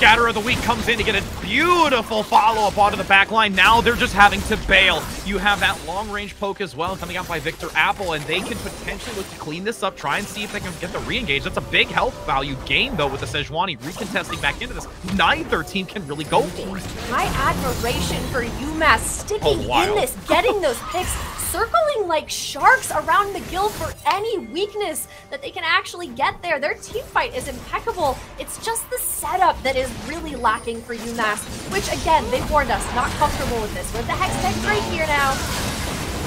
Scatter of the Week comes in to get a beautiful follow-up onto the back line. Now they're just having to bail. You have that long-range poke as well coming out by Victor Apple, and they can potentially look to clean this up, try and see if they can get the re-engage. That's a big health value gain, though, with the Sejuani recontesting back into this. Neither team can really go for it. My admiration for UMass sticking oh, in this, getting those picks, circling like sharks around McGill for any weakness that they can actually get there. Their team fight is impeccable. It's just the setup that is really lacking for UMass, which again, they warned us, not comfortable with this. With the Hextech right here now,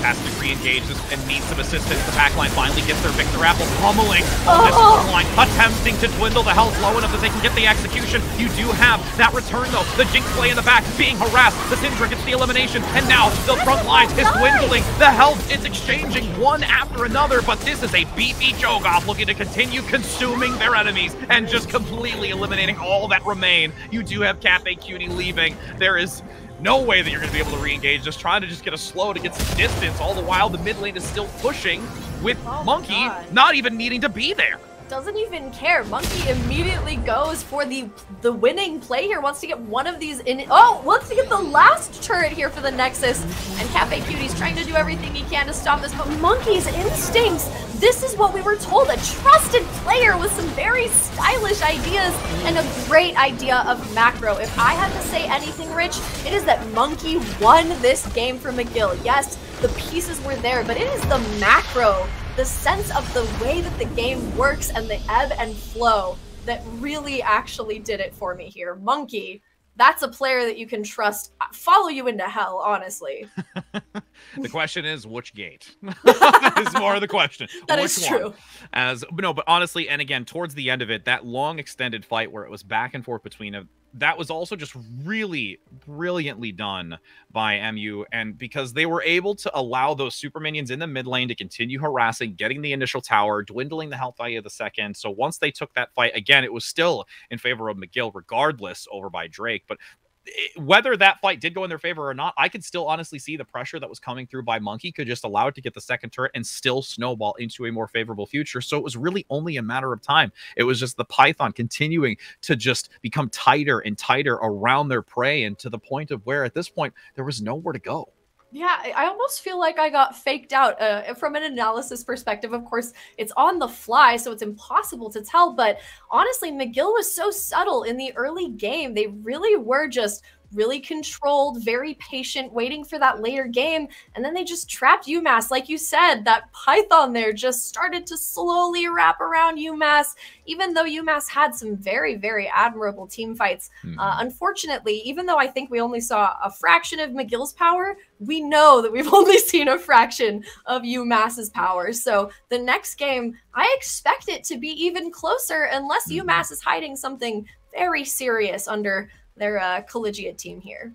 has to re-engage and needs some assistance. The backline finally gets their Victor Apple pummeling on this oh. line, attempting to dwindle the health low enough that they can get the execution. You do have that return though. The Jinx play in the back being harassed. The Syndra gets the elimination, and now the front line is dwindling. The health is exchanging one after another, but this is a beefy Cho'Gath looking to continue consuming their enemies and just completely eliminating all that remain. You do have Cafe Cutie leaving. There is no way that you're going to be able to re-engage. Just trying to just get a slow to get some distance. All the while, the mid lane is still pushing with oh Monkey not even needing to be there doesn't even care. Monkey immediately goes for the the winning play here. Wants to get one of these in. Oh, wants to get the last turret here for the Nexus. And Cafe Cutie's trying to do everything he can to stop this. But Monkey's instincts. This is what we were told. A trusted player with some very stylish ideas and a great idea of macro. If I had to say anything, Rich, it is that Monkey won this game for McGill. Yes, the pieces were there, but it is the macro the sense of the way that the game works and the ebb and flow that really actually did it for me here. Monkey, that's a player that you can trust follow you into hell honestly the question is which gate that is more of the question That which is true one? as no but honestly and again towards the end of it that long extended fight where it was back and forth between a that was also just really brilliantly done by MU. And because they were able to allow those super minions in the mid lane to continue harassing, getting the initial tower, dwindling the health value of the second. So once they took that fight, again, it was still in favor of McGill, regardless, over by Drake. But whether that fight did go in their favor or not, I could still honestly see the pressure that was coming through by Monkey could just allow it to get the second turret and still snowball into a more favorable future. So it was really only a matter of time. It was just the Python continuing to just become tighter and tighter around their prey and to the point of where at this point there was nowhere to go. Yeah, I almost feel like I got faked out uh, from an analysis perspective. Of course, it's on the fly, so it's impossible to tell. But honestly, McGill was so subtle in the early game. They really were just really controlled, very patient, waiting for that later game. And then they just trapped UMass. Like you said, that Python there just started to slowly wrap around UMass, even though UMass had some very, very admirable team fights. Mm-hmm. Uh, unfortunately, even though I think we only saw a fraction of McGill's power, we know that we've only seen a fraction of UMass's power. So the next game, I expect it to be even closer unless mm-hmm. UMass is hiding something very serious under their uh, collegiate team here.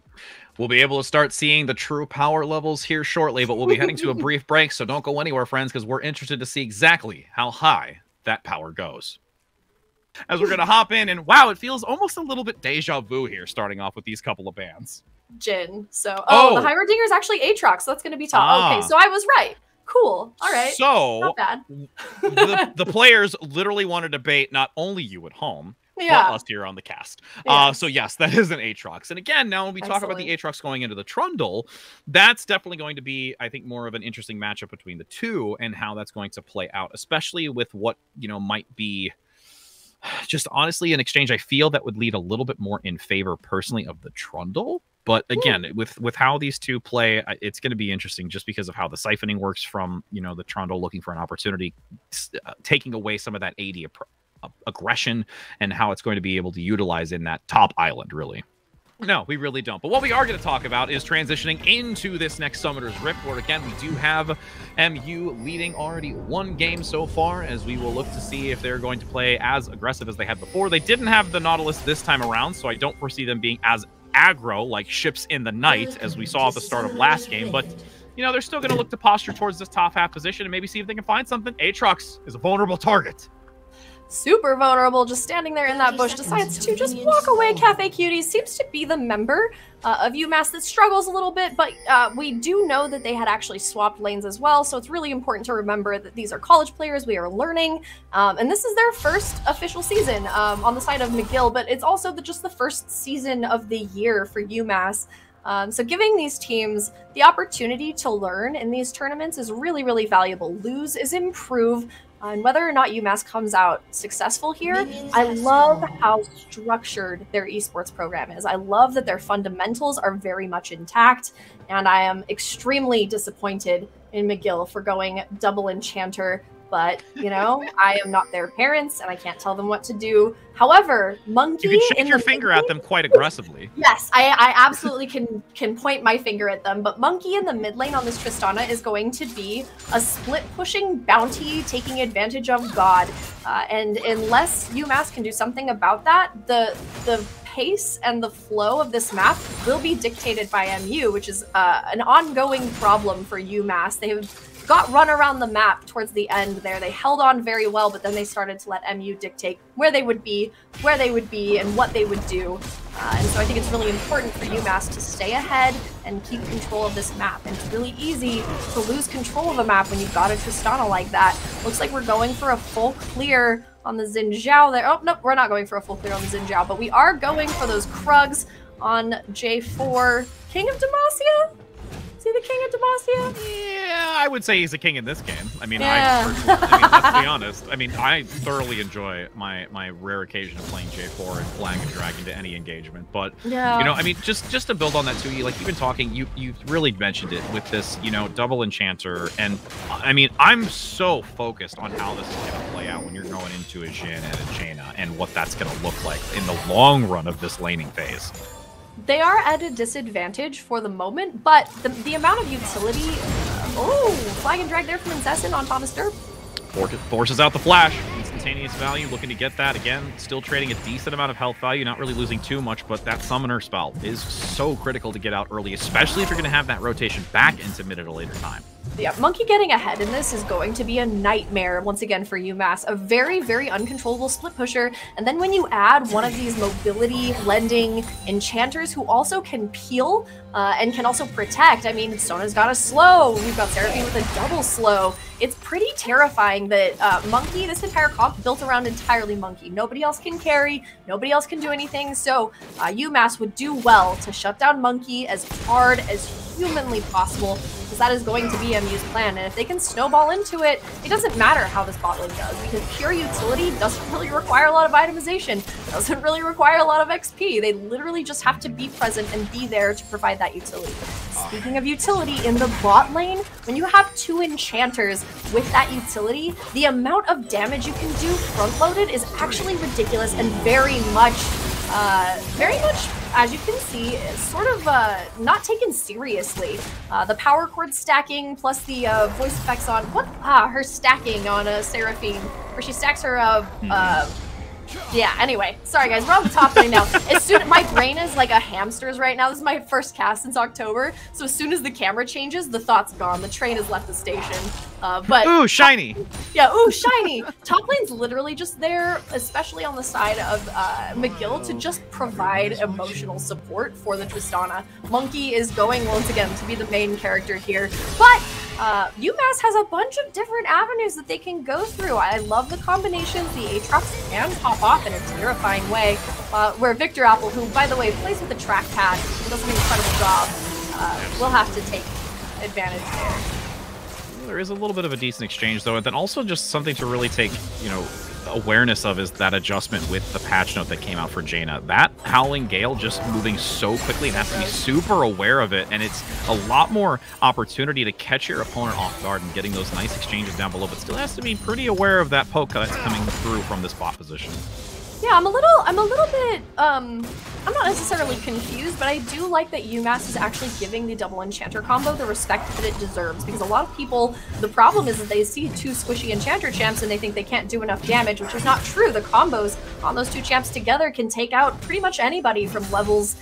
We'll be able to start seeing the true power levels here shortly, but we'll be heading to a brief break, so don't go anywhere, friends, because we're interested to see exactly how high that power goes. As we're going to hop in, and wow, it feels almost a little bit deja vu here, starting off with these couple of bands. Jhin. So, oh, oh. the Heimerdinger is actually Aatrox. So that's going to be tough. Ah. Okay, so I was right. Cool. All right. So, not bad. the, the players literally want to debate not only you at home, yeah. us here on the cast. Yeah. Uh, so yes, that is an Aatrox. And again, now when we Excellent. talk about the Aatrox going into the Trundle, that's definitely going to be, I think, more of an interesting matchup between the two and how that's going to play out, especially with what you know might be just honestly an exchange I feel that would lead a little bit more in favor personally of the Trundle. But again, Ooh. with with how these two play, it's going to be interesting just because of how the siphoning works from you know the Trundle looking for an opportunity, uh, taking away some of that AD aggression and how it's going to be able to utilize in that top island, really. No, we really don't. But what we are going to talk about is transitioning into this next Summoner's Rift, where again, we do have MU leading already one game so far, as we will look to see if they're going to play as aggressive as they had before. They didn't have the Nautilus this time around, so I don't foresee them being as aggro like ships in the night as we saw at the start of last game, but you know, they're still going to look to posture towards this top half position and maybe see if they can find something. Aatrox is a vulnerable target super vulnerable, just standing there in that bush, decides to just walk away. Cafe Cuties seems to be the member uh, of UMass that struggles a little bit, but uh, we do know that they had actually swapped lanes as well. So it's really important to remember that these are college players. We are learning, um, and this is their first official season um, on the side of McGill, but it's also the, just the first season of the year for UMass. Um, so giving these teams the opportunity to learn in these tournaments is really, really valuable. Lose is improve, and whether or not UMass comes out successful here, I love how structured their esports program is. I love that their fundamentals are very much intact, and I am extremely disappointed in McGill for going double enchanter but you know, I am not their parents and I can't tell them what to do. However, Monkey, you can shake your finger at them quite aggressively. Yes, I, I absolutely can can point my finger at them. But Monkey in the mid lane on this Tristana is going to be a split pushing bounty, taking advantage of God. Uh, and unless UMass can do something about that, the the pace and the flow of this map will be dictated by MU, which is uh, an ongoing problem for UMass. They have got run around the map towards the end there. They held on very well, but then they started to let MU dictate where they would be, where they would be, and what they would do. Uh, and so I think it's really important for UMass to stay ahead and keep control of this map. And it's really easy to lose control of a map when you've got a Tristana like that. Looks like we're going for a full clear on the Xin Zhao there. Oh, nope, we're not going for a full clear on the Xin Zhao, but we are going for those Krugs on J4. King of Demacia? Is he the king of Demacia? Yeah, I would say he's the king in this game. I mean, yeah. I, I mean, let's be honest. I mean, I thoroughly enjoy my my rare occasion of playing J4 and flying a dragon to any engagement. But yeah. you know, I mean, just just to build on that too, you like you've been talking, you you really mentioned it with this, you know, double enchanter, and I mean, I'm so focused on how this is going to play out when you're going into a Jhin and a Janna, and what that's going to look like in the long run of this laning phase. They are at a disadvantage for the moment, but the, the amount of utility... Oh, flag and drag there from Incessant on Thomas Derp. Forces out the flash. instantaneous value, looking to get that again. Still trading a decent amount of health value, not really losing too much, but that summoner spell is so critical to get out early, especially if you're going to have that rotation back into mid at a later time. Yeah, Monkey getting ahead in this is going to be a nightmare once again for UMass. A very, very uncontrollable split pusher. And then when you add one of these mobility lending enchanters who also can peel uh, and can also protect. I mean, Sona's got a slow. We've got Seraphine with a double slow. It's pretty terrifying that uh, Monkey, this entire comp built around entirely Monkey. Nobody else can carry. Nobody else can do anything. So uh, UMass would do well to shut down Monkey as hard as humanly possible because that is going to be MU's plan. And if they can snowball into it, it doesn't matter how this bot lane does because pure utility doesn't really require a lot of itemization, doesn't really require a lot of XP. They literally just have to be present and be there to provide that utility. Speaking of utility, in the bot lane, when you have two enchanters with that utility, the amount of damage you can do front-loaded is actually ridiculous and very much uh, very much, as you can see, it's sort of uh, not taken seriously. Uh, the power chord stacking plus the uh, voice effects on what? Ah, her stacking on a Seraphine, where she stacks her uh, uh yeah, anyway. Sorry, guys. We're on the top right now. As soon my brain is like a hamster's right now. This is my first cast since October. So as soon as the camera changes, the thought's gone. The train has left the station. Uh, but Ooh, shiny! Yeah, ooh, shiny! top lane's literally just there, especially on the side of uh, McGill, to just provide emotional support for the Tristana. Monkey is going once again to be the main character here. But uh, UMass has a bunch of different avenues that they can go through. I love the combinations. The Aatrox can pop off in a terrifying way, uh, where Victor Apple, who, by the way, plays with a trackpad, does an incredible job, uh, will have to take advantage there. There is a little bit of a decent exchange, though, and then also just something to really take, you know, awareness of is that adjustment with the patch note that came out for Janna. That Howling Gale just moving so quickly and has to be super aware of it, and it's a lot more opportunity to catch your opponent off guard and getting those nice exchanges down below, but still has to be pretty aware of that poke that's coming through from this bot position. Yeah, I'm a little, I'm a little bit, um, I'm not necessarily confused, but I do like that UMass is actually giving the double enchanter combo the respect that it deserves, because a lot of people, the problem is that they see two squishy enchanter champs and they think they can't do enough damage, which is not true. The combos on those two champs together can take out pretty much anybody from levels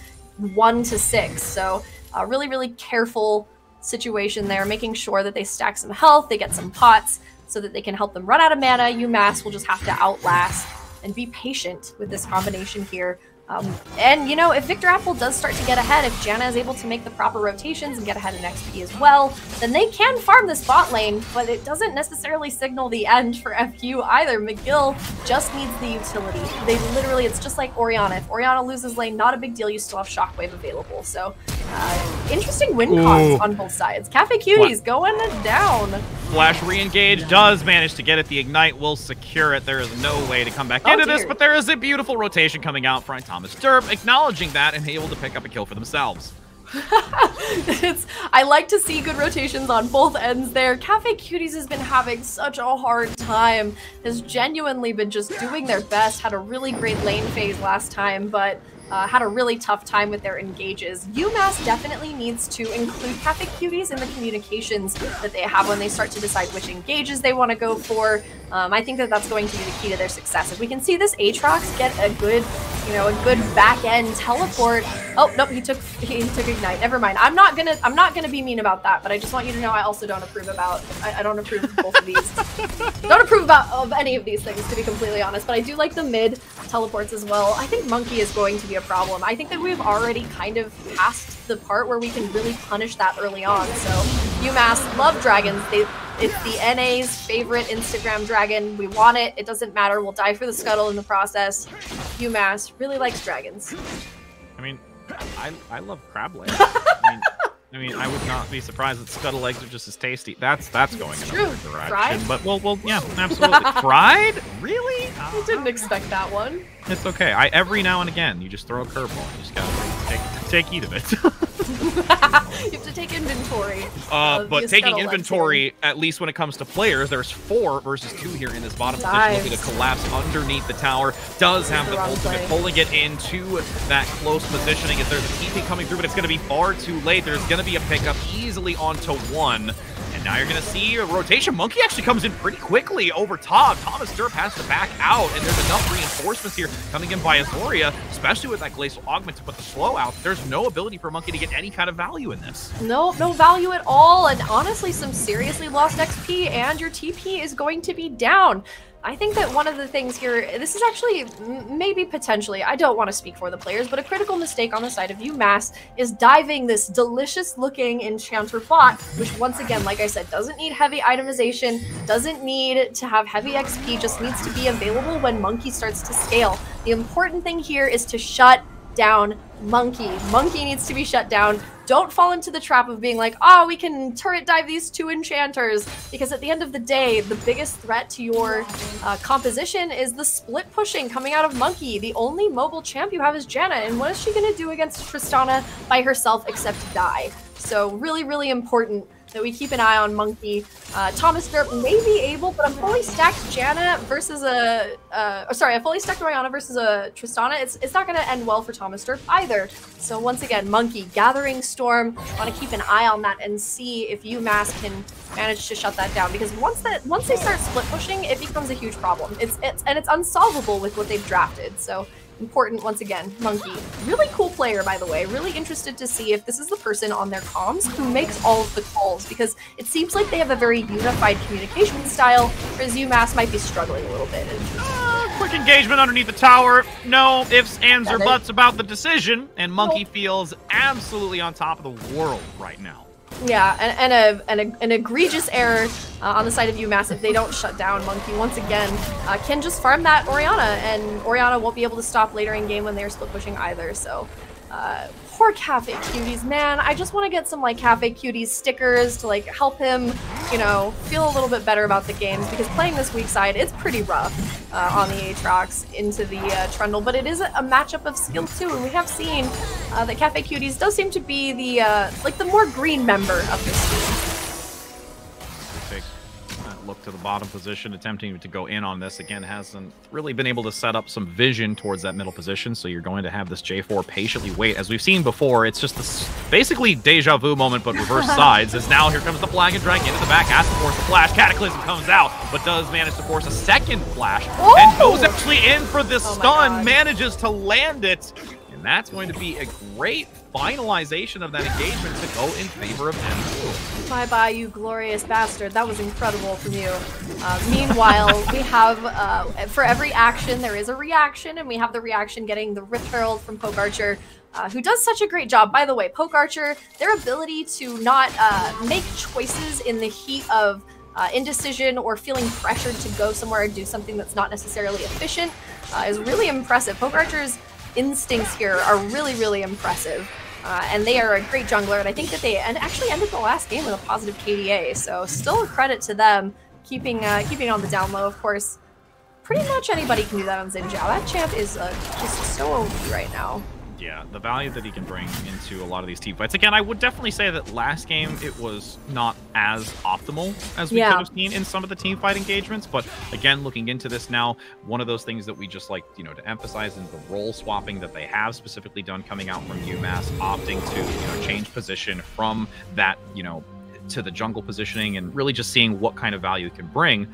one to six, so uh, really, really careful situation there, making sure that they stack some health, they get some pots, so that they can help them run out of mana. UMass will just have to outlast and be patient with this combination here. Um, and, you know, if Victor Apple does start to get ahead, if Janna is able to make the proper rotations and get ahead in XP as well, then they can farm this bot lane, but it doesn't necessarily signal the end for FU either. McGill just needs the utility. They literally, it's just like Orianna. If Orianna loses lane, not a big deal. You still have Shockwave available. So, uh, interesting win cons on both sides. Cafe Cuties what? going down. Flash re-engage does manage to get it. The Ignite will secure it. There is no way to come back oh, into dear. this, but there is a beautiful rotation coming out front. Thomas Derp acknowledging that and able to pick up a kill for themselves. I like to see good rotations on both ends there. Cafe Cuties has been having such a hard time, has genuinely been just doing their best, had a really great lane phase last time, but uh, had a really tough time with their engages. UMass definitely needs to include Cafe Cuties in the communications that they have when they start to decide which engages they want to go for. Um, I think that that's going to be the key to their success. If we can see this Aatrox get a good, you know, a good back end teleport. Oh nope, he took he took ignite. Never mind. I'm not gonna I'm not gonna be mean about that. But I just want you to know I also don't approve about I, I don't approve of both of these. don't approve about of any of these things to be completely honest. But I do like the mid teleports as well. I think Monkey is going to be a problem. I think that we've already kind of passed the part where we can really punish that early on. So UMass love dragons. They it's the NA's favorite Instagram dragon. We want it. It doesn't matter. We'll die for the scuttle in the process. UMass really likes dragons. I mean, I, I love crab legs. I mean, I mean, I would not be surprised that scuttle legs are just as tasty. That's that's going in another direction. Fried? But well, well, yeah, absolutely. Fried? Really? I didn't expect that one. It's okay. I every now and again, you just throw a curveball. You just gotta take take heat of it. you have to take inventory. Uh, but taking inventory, at least when it comes to players, there's four versus two here in this bottom nice. position, looking to collapse underneath the tower. Does have the, the ultimate, play. pulling it into that close positioning. If there's a TP coming through, but it's going to be far too late. There's going to be a pickup easily onto one Now you're going to see a rotation. Monkey actually comes in pretty quickly over top. Thomas Derp has to back out, and there's enough reinforcements here coming in by Azoria, especially with that Glacial Augment to put the slow out. There's no ability for Monkey to get any kind of value in this. No, no value at all, and honestly, some seriously lost XP, and your TP is going to be down. I think that one of the things here, this is actually maybe potentially, I don't want to speak for the players, but a critical mistake on the side of UMass is diving this delicious looking Enchanter bot, which once again, like I said, doesn't need heavy itemization, doesn't need to have heavy XP, just needs to be available when Monkey starts to scale. The important thing here is to shut down Monkey. Monkey needs to be shut down. Don't fall into the trap of being like, oh, we can turret dive these two enchanters. Because at the end of the day, the biggest threat to your uh, composition is the split pushing coming out of Monkey. The only mobile champ you have is Janna. And what is she going to do against Tristana by herself except die? So really, really important that we keep an eye on Monkey. Uh, Thomas Derp may be able, but a fully stacked Janna versus a, uh, sorry, a fully stacked Orianna versus a Tristana, it's, it's not going to end well for Thomas Derp either. So once again, Monkey, Gathering Storm, want to keep an eye on that and see if UMass can manage to shut that down because once that once they start split pushing, it becomes a huge problem. It's it's and it's unsolvable with what they've drafted. So important once again, Monkey. Really cool player, by the way. Really interested to see if this is the person on their comms who makes all of the calls because it seems like they have a very unified communication style, whereas UMass might be struggling a little bit. Uh, quick engagement underneath the tower. No ifs, ands, or buts about the decision, and Monkey nope. feels absolutely on top of the world right now. Yeah, and, and, a, and a, an egregious error uh, on the side of UMass if they don't shut down Monkey once again uh, can just farm that Orianna, and Orianna won't be able to stop later in game when they're split pushing either. So uh, poor Cafe Cuties, man. I just want to get some like Cafe Cuties stickers to like help him, you know, feel a little bit better about the games because playing this weak side, it's pretty rough uh, on the Aatrox into the uh, Trundle, but it is a, matchup of skill too, and we have seen uh, that Cafe Cuties does seem to be the uh, like the more green member of this team look to the bottom position, attempting to go in on this. Again, hasn't really been able to set up some vision towards that middle position, so you're going to have this J4 patiently wait. As we've seen before, it's just this basically deja vu moment, but reverse sides, as now here comes the Flag and Drag into the back, has to force the flash. Cataclysm comes out, but does manage to force a second flash, Ooh! and goes actually in for this oh stun, manages to land it, that's going to be a great finalization of that engagement to go in favor of M2. Bye-bye, you glorious bastard. That was incredible from you. Uh, meanwhile, we have, uh, for every action, there is a reaction, and we have the reaction getting the Rift Herald from Poke Archer, uh, who does such a great job. By the way, Poke Archer, their ability to not uh, make choices in the heat of uh, indecision or feeling pressured to go somewhere and do something that's not necessarily efficient uh, is really impressive. Poke Archer's instincts here are really, really impressive. Uh, and they are a great jungler, and I think that they and actually ended the last game with a positive KDA, so still a credit to them keeping uh, keeping on the down low. Of course, pretty much anybody can do that on Xin Zhao. That champ is uh, just so OP right now yeah, the value that he can bring into a lot of these team fights. Again, I would definitely say that last game it was not as optimal as we yeah. could have seen in some of the team fight engagements. But again, looking into this now, one of those things that we just like, you know, to emphasize is the role swapping that they have specifically done coming out from UMass, opting to, you know, change position from that, you know, to the jungle positioning and really just seeing what kind of value it can bring.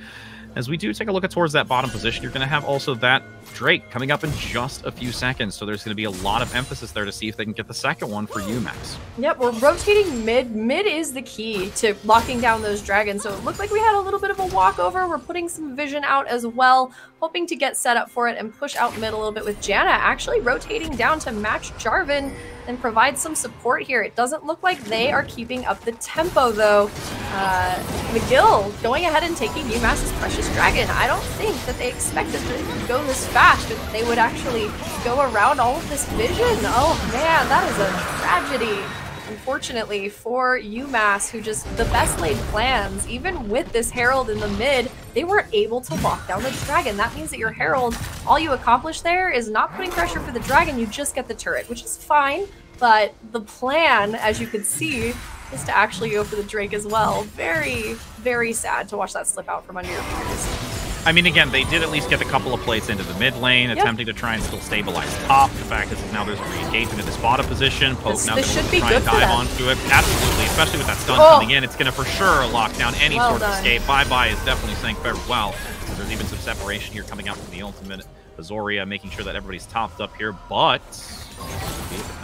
As we do take a look at towards that bottom position, you're going to have also that Drake coming up in just a few seconds. So there's going to be a lot of emphasis there to see if they can get the second one for UMass. Yep, we're rotating mid. Mid is the key to locking down those dragons. So it looked like we had a little bit of a walkover. We're putting some vision out as well, hoping to get set up for it and push out mid a little bit with Janna actually rotating down to match Jarvan and provide some support here. It doesn't look like they are keeping up the tempo, though. Uh, McGill going ahead and taking UMass's Precious Dragon. I don't think that they expected to go this fast, that they would actually go around all of this vision. Oh man, that is a tragedy. Unfortunately for UMass, who just the best laid plans, even with this Herald in the mid, they weren't able to lock down the dragon. That means that your Herald, all you accomplish there is not putting pressure for the dragon, you just get the turret, which is fine, but the plan, as you can see, is to actually go for the Drake as well. Very, very sad to watch that slip out from under your fingers. I mean, again, they did at least get a couple of plates into the mid lane, yep. attempting to try and still stabilize top. The fact is now there's a re-engagement in this bottom position. Poke this, now this going to try and dive onto it. Absolutely, especially with that stun oh. coming in. It's going to for sure lock down any well sort of escape. Bye-bye is definitely saying farewell. So there's even some separation here coming out from the ultimate. Azoria making sure that everybody's topped up here, but be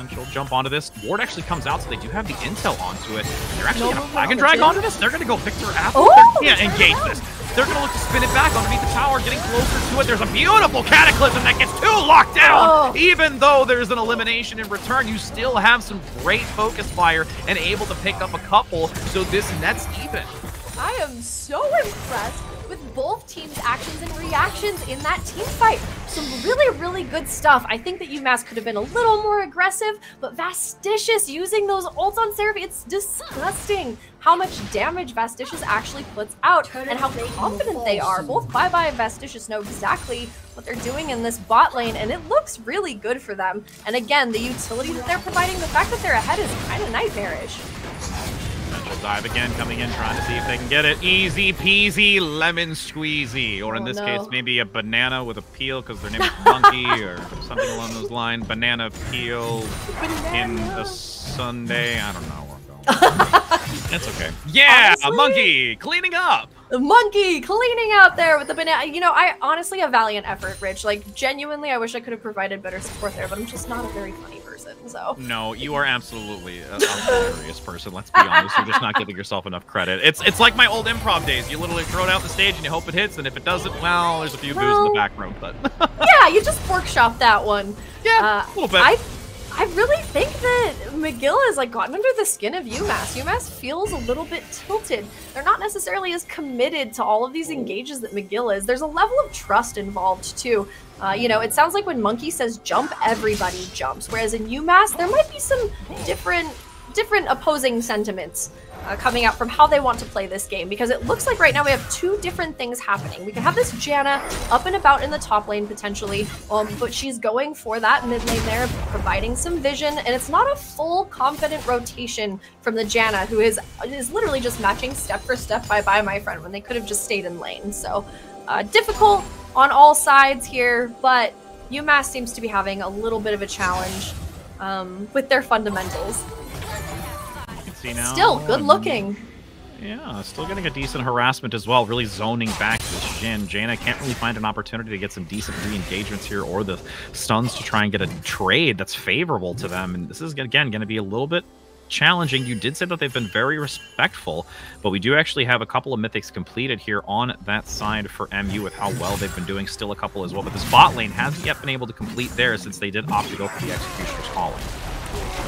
potential jump onto this. Ward actually comes out, so they do have the intel onto it. They're actually no, going to flag and drag onto this. They're going to go Victor after. Oh, they can't engage this. They're going to look to spin it back underneath the tower, getting closer to it. There's a beautiful Cataclysm that gets two locked down. Oh. Even though there's an elimination in return, you still have some great focus fire and able to pick up a couple, so this net's even. I am so impressed both teams' actions and reactions in that team fight. Some really, really good stuff. I think that UMass could have been a little more aggressive, but Vasticious using those ults on Seraph, it's disgusting how much damage Vasticious actually puts out and how confident they are. Both Bye Bye and Vasticious know exactly what they're doing in this bot lane, and it looks really good for them. And again, the utility that they're providing, the fact that they're ahead is kind of nightmarish. Potential dive again, coming in, trying to see if they can get it. Easy peasy, lemon squeezy. Or in oh, this no. case, maybe a banana with a peel because their name is Monkey or something along those lines. Banana peel banana. in a Sunday. I don't know. That's okay. Yeah, Honestly, monkey cleaning up. The monkey cleaning out there with the banana. You know, I honestly a valiant effort, Rich. Like genuinely, I wish I could have provided better support there, but I'm just not a very funny person. So no, you are absolutely a, a hilarious person. Let's be honest. You're just not giving yourself enough credit. It's it's like my old improv days. You literally throw it out the stage and you hope it hits, and if it doesn't, well, there's a few well, in the back room, but yeah, you just workshop that one. Yeah, uh, a little bit. I I really think that McGill has like gotten under the skin of UMass. UMass feels a little bit tilted. They're not necessarily as committed to all of these engages that McGill is. There's a level of trust involved too. Uh, you know, it sounds like when Monkey says jump, everybody jumps. Whereas in UMass, there might be some different different opposing sentiments uh, coming out from how they want to play this game because it looks like right now we have two different things happening. We can have this Janna up and about in the top lane potentially, um, but she's going for that mid lane there, providing some vision, and it's not a full confident rotation from the Janna, who is is literally just matching step for step by by my friend when they could have just stayed in lane. So uh, difficult on all sides here, but UMass seems to be having a little bit of a challenge um, with their fundamentals see now. Still good looking. Yeah, still getting a decent harassment as well, really zoning back this Jhin. Janna can't really find an opportunity to get some decent re-engagements here or the stuns to try and get a trade that's favorable to them. And this is, again, going to be a little bit challenging. You did say that they've been very respectful, but we do actually have a couple of mythics completed here on that side for MU with how well they've been doing. Still a couple as well, but this bot lane hasn't yet been able to complete there since they did opt to go for the Executioner's Calling.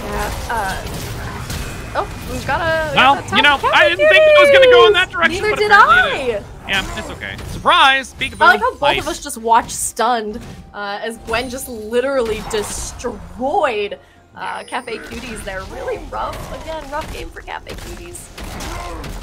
Yeah, uh, Oh, we've got a. Well, you know, I didn't think it was going to go in that direction. Neither did I. Yeah, it's okay. Surprise! Peekaboo. I like how both nice. of us just watched stunned uh, as Gwen just literally destroyed uh, Cafe Cuties there. Really rough. Again, rough game for Cafe Cuties.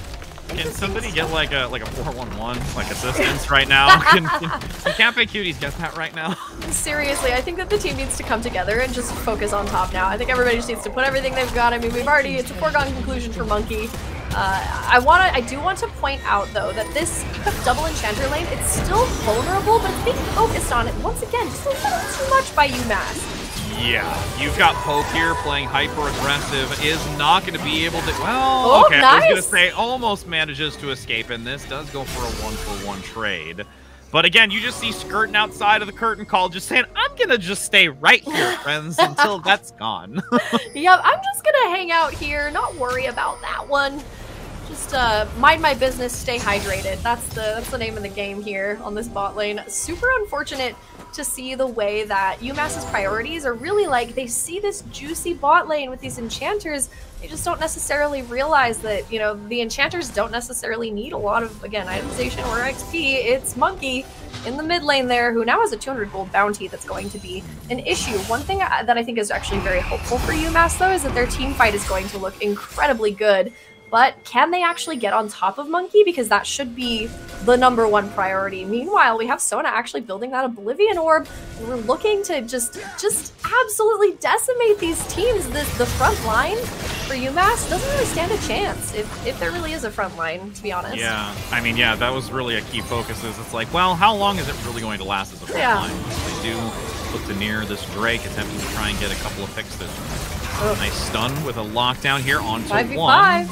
Can somebody get like a like a 411 like assistance right now? Can, can, can Cafe Cuties get that right now? Seriously, I think that the team needs to come together and just focus on top now. I think everybody just needs to put everything they've got. I mean, we've already it's a foregone conclusion for Monkey. Uh, I want to. I do want to point out though that this double enchanter lane it's still vulnerable, but it's being focused on it once again just a little too much by UMass. Yeah, you've got Poke here playing hyper aggressive, is not going to be able to. Well, oh, okay, nice. I was going to say almost manages to escape, and this does go for a one for one trade. But again, you just see skirting outside of the curtain call, just saying, I'm going to just stay right here, friends, until that's gone. yep, I'm just going to hang out here, not worry about that one. Just uh, mind my business, stay hydrated. That's the that's the name of the game here on this bot lane. Super unfortunate to see the way that UMass's priorities are really like they see this juicy bot lane with these enchanters. They just don't necessarily realize that, you know, the enchanters don't necessarily need a lot of, again, itemization or XP. It's Monkey in the mid lane there who now has a 200 gold bounty that's going to be an issue. One thing that I think is actually very hopeful for UMass, though, is that their team fight is going to look incredibly good but can they actually get on top of Monkey? Because that should be the number one priority. Meanwhile, we have Sona actually building that Oblivion Orb, we're looking to just just absolutely decimate these teams. This the front line for UMass doesn't really stand a chance if, if there really is a front line, to be honest. Yeah, I mean, yeah, that was really a key focus. Is it's like, well, how long is it really going to last as a front yeah. line? They do look to near this Drake, attempting to try and get a couple of picks. There's a nice stun with a lockdown here onto 5v5. one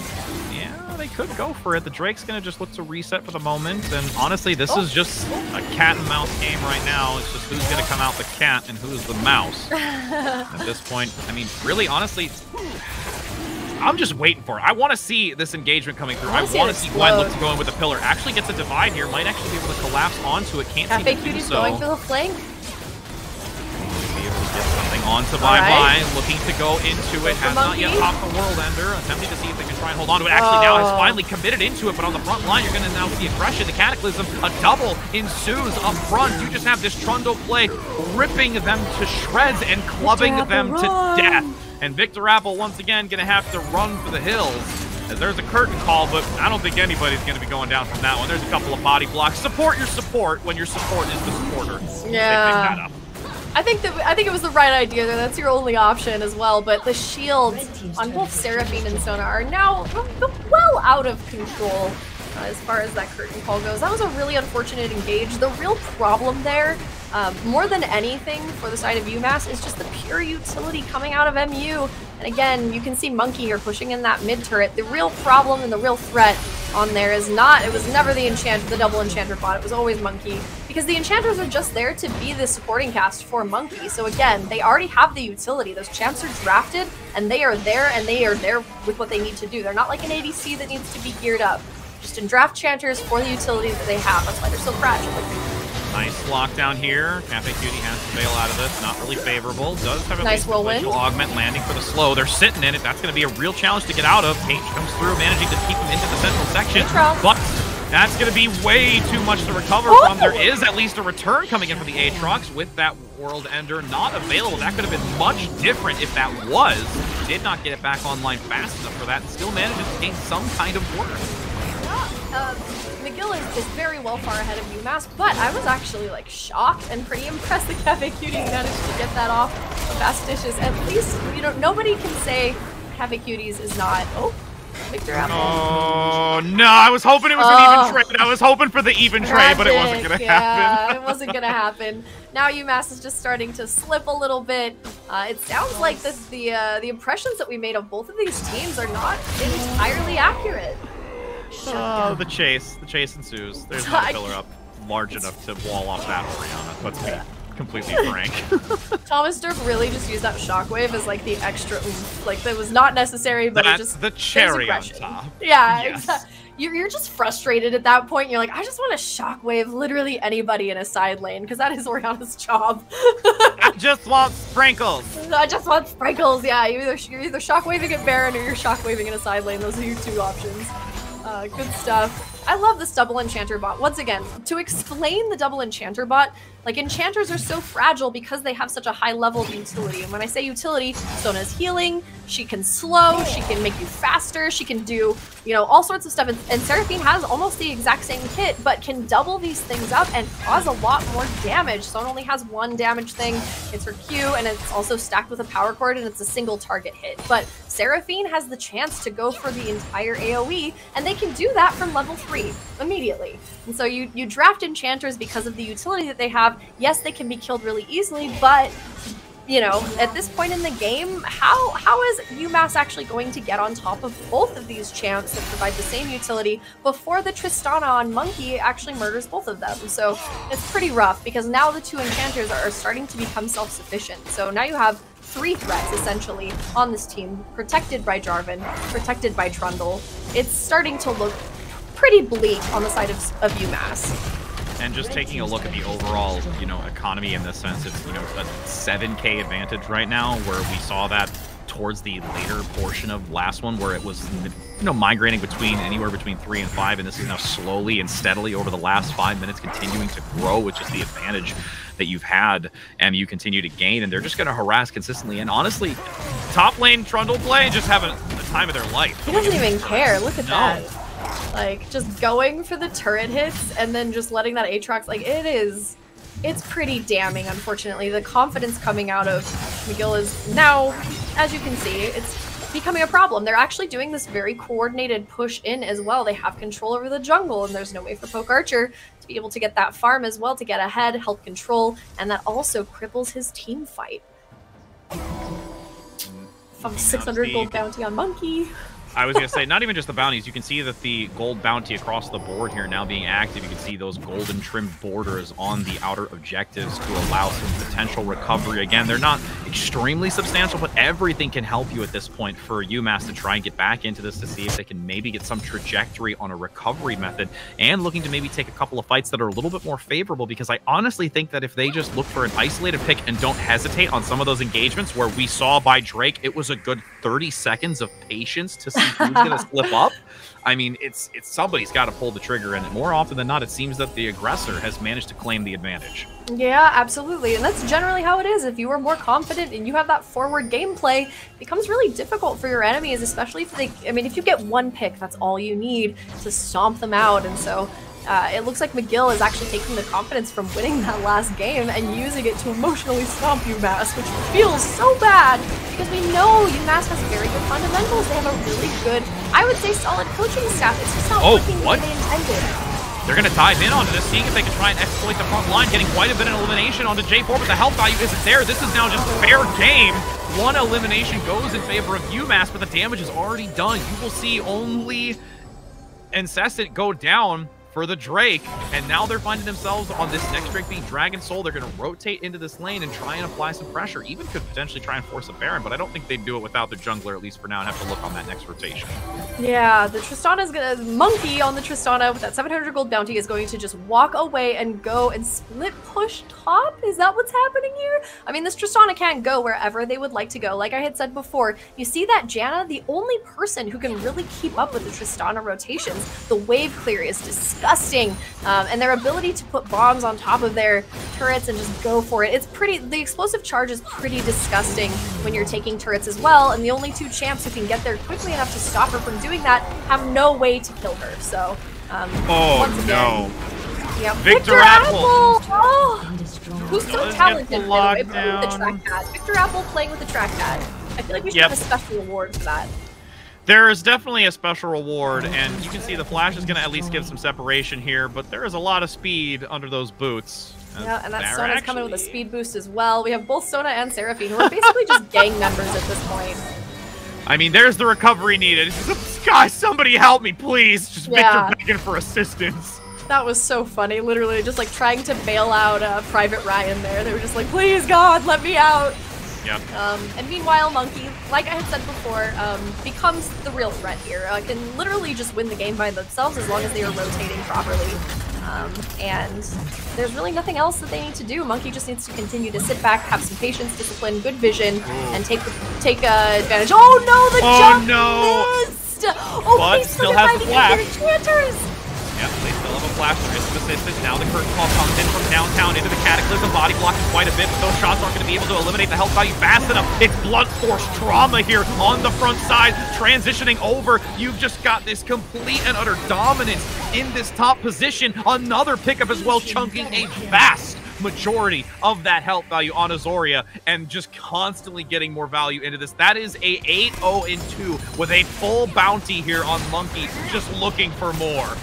Yeah, they could go for it. The Drake's going to just look to reset for the moment. And honestly, this oh. is just a cat and mouse game right now. It's just who's going to come out the cat and who's the mouse. At this point, I mean, really, honestly, I'm just waiting for it. I want to see this engagement coming through. I, I want to see Gwen look to go in with the pillar. Actually gets a divide here. Might actually be able to collapse onto it. Can't Cafe seem to do so. going for the flank onto Bye Bye, right. looking to go into it. Has not yet popped the World Ender. Attempting to see if they can try and hold on to it. Actually, oh. now has oh. finally committed into it, but on the front line, you're going to now see aggression. The Cataclysm, a double ensues up front. You just have this Trundle play ripping them to shreds and clubbing them to death. And Victor Apple, once again, going to have to run for the hills. As there's a curtain call, but I don't think anybody's going to be going down from that one. There's a couple of body blocks. Support your support when your support is the supporter. Yeah. I think that I think it was the right idea there. That's your only option as well. But the shields on both Seraphine and Sona are now well out of control uh, as far as that curtain call goes. That was a really unfortunate engage. The real problem there, um, more than anything for the side of UMass, is just the pure utility coming out of MU. And again, you can see Monkey here pushing in that mid turret. The real problem and the real threat on there is not, it was never the enchant, the double enchanter bot, it was always Monkey. Because the enchanters are just there to be the supporting cast for Monkey. So again, they already have the utility. Those champs are drafted, and they are there, and they are there with what they need to do. They're not like an ADC that needs to be geared up. Just in draft chanters for the utility that they have. That's why they're so fragile. Nice lockdown here. Cafe Cutie has to bail out of this. Not really favorable. Does have a nice whirlwind. augment landing for the slow. They're sitting in it. That's going to be a real challenge to get out of. Paige comes through, managing to keep him into the central section. But that's going to be way too much to recover oh. from. There is at least a return coming in from the Aatrox with that World Ender not available. That could have been much different if that was. Did not get it back online fast enough for that. and Still manages to gain some kind of work. Yeah, uh McGill is, is very well far ahead of UMass, but I was actually like shocked and pretty impressed that Cafe Cutie managed to get that off of dishes. At least, you know, nobody can say Cafe Cuties is not. Oh, Victor. Oh no! I was hoping it was an even oh. trade. I was hoping for the even trade, but it wasn't gonna yeah, happen. it wasn't gonna happen. Now UMass is just starting to slip a little bit. Uh, it sounds like the the uh, the impressions that we made of both of these teams are not entirely accurate. Oh, the chase. The chase ensues. There's no pillar up large enough to wall off that Orianna. Let's be completely frank. Thomas Derp really just used that shockwave as like the extra oomph. Like that was not necessary, but That's it just the cherry on top. Yeah, yes. exactly. You're, you're just frustrated at that point. You're like, I just want to shockwave literally anybody in a side lane because that is Orianna's job. I just want sprinkles. I just want sprinkles. Yeah, you either, you're either shockwaving at Baron or you're shockwaving in a side lane. Those are your two options. Uh, good stuff. I love this double enchanter bot. Once again, to explain the double enchanter bot, like enchanters are so fragile because they have such a high level of utility. And when I say utility, Sona's healing, she can slow, she can make you faster, she can do, you know, all sorts of stuff. And, and Seraphine has almost the exact same kit, but can double these things up and cause a lot more damage. So it only has one damage thing. It's her Q, and it's also stacked with a power chord, and it's a single target hit. But Seraphine has the chance to go for the entire AoE, and they can do that from level 3 immediately. And so you, you draft enchanters because of the utility that they have. Yes, they can be killed really easily, but you know, at this point in the game, how how is UMass actually going to get on top of both of these champs that provide the same utility before the Tristana on Monkey actually murders both of them? So it's pretty rough because now the two enchanters are starting to become self-sufficient. So now you have three threats essentially on this team, protected by Jarvan, protected by Trundle. It's starting to look pretty bleak on the side of, of UMass. And just taking a look at the overall, you know, economy in this sense, it's, you know, a 7k advantage right now, where we saw that towards the later portion of last one, where it was, you know, migrating between anywhere between three and five, and this is now slowly and steadily over the last five minutes continuing to grow, which is the advantage that you've had, and you continue to gain, and they're just going to harass consistently. And honestly, top lane Trundle play, just have a, a time of their life. He doesn't even care. Look at no. that. Like, just going for the turret hits and then just letting that Aatrox, like, it is it's pretty damning, unfortunately. The confidence coming out of McGill is now, as you can see, it's becoming a problem. They're actually doing this very coordinated push in as well. They have control over the jungle, and there's no way for Poke Archer to be able to get that farm as well, to get ahead, help control, and that also cripples his team fight. From 600 gold bounty on Monkey. I was going to say, not even just the bounties. You can see that the gold bounty across the board here now being active. You can see those golden trimmed borders on the outer objectives to allow some potential recovery. Again, they're not extremely substantial, but everything can help you at this point for UMass to try and get back into this to see if they can maybe get some trajectory on a recovery method and looking to maybe take a couple of fights that are a little bit more favorable because I honestly think that if they just look for an isolated pick and don't hesitate on some of those engagements where we saw by Drake, it was a good 30 seconds of patience to who's going to slip up. I mean, it's it's somebody's got to pull the trigger, and more often than not, it seems that the aggressor has managed to claim the advantage. Yeah, absolutely, and that's generally how it is. If you are more confident and you have that forward gameplay, it becomes really difficult for your enemies, especially if they. I mean, if you get one pick, that's all you need to stomp them out, and so uh, it looks like McGill is actually taking the confidence from winning that last game and using it to emotionally stomp UMass, which feels so bad because we know UMass has very good fundamentals. They have a really good, I would say, solid coaching staff. It's just not oh, working what? the way they intended. They're going to dive in onto this, seeing if they can try and exploit the front line, getting quite a bit of elimination onto J4, but the health value isn't there. This is now just fair game. One elimination goes in favor of UMass, but the damage is already done. You will see only Incessant go down for the Drake, and now they're finding themselves on this next Drake being Dragon Soul. They're going to rotate into this lane and try and apply some pressure. Even could potentially try and force a Baron, but I don't think they'd do it without the jungler, at least for now, and have to look on that next rotation. Yeah, the Tristana's going to... Monkey on the Tristana with that 700 gold bounty is going to just walk away and go and split push top? Is that what's happening here? I mean, this Tristana can't go wherever they would like to go. Like I had said before, you see that Janna, the only person who can really keep up with the Tristana rotations, the wave clear is disgusting disgusting. Um, and their ability to put bombs on top of their turrets and just go for it. It's pretty, the explosive charge is pretty disgusting when you're taking turrets as well. And the only two champs who can get there quickly enough to stop her from doing that have no way to kill her. So, um, oh again, no. Victor, Victor Apple. Apple. Oh, who's so talented, by the playing with the trackpad. Victor Apple playing with the trackpad. I feel like we should yep. have a special award for that. There is definitely a special reward, and you can see the Flash is going to at least give some separation here, but there is a lot of speed under those boots. Yeah, and that Sona's actually... coming with a speed boost as well. We have both Sona and Seraphine, who are basically just gang members at this point. I mean, there's the recovery needed. Guys, somebody help me, please. Just yeah. Victor begging for assistance. That was so funny. Literally, just like trying to bail out uh, Private Ryan there. They were just like, please, God, let me out. Yeah. Um, and meanwhile, Monkey, like I had said before, um, becomes the real threat here. Uh, can literally just win the game by themselves as long as they are rotating properly. Um, and there's really nothing else that they need to do. Monkey just needs to continue to sit back, have some patience, discipline, good vision, and take take uh, advantage. Oh no, the oh, jump no. missed! Oh, but please still has the. Enchanters! Yep, they still have a flash. There is some assistance. Now the curtain call comes in from downtown into the cataclysm. Body blocking quite a bit, but those shots aren't going to be able to eliminate the health value fast enough. It's blunt force trauma here on the front side, transitioning over. You've just got this complete and utter dominance in this top position. Another pickup as well, chunking a vast majority of that health value on Azoria and just constantly getting more value into this. That is a 8-0 2 with a full bounty here on Monkey, just looking for more.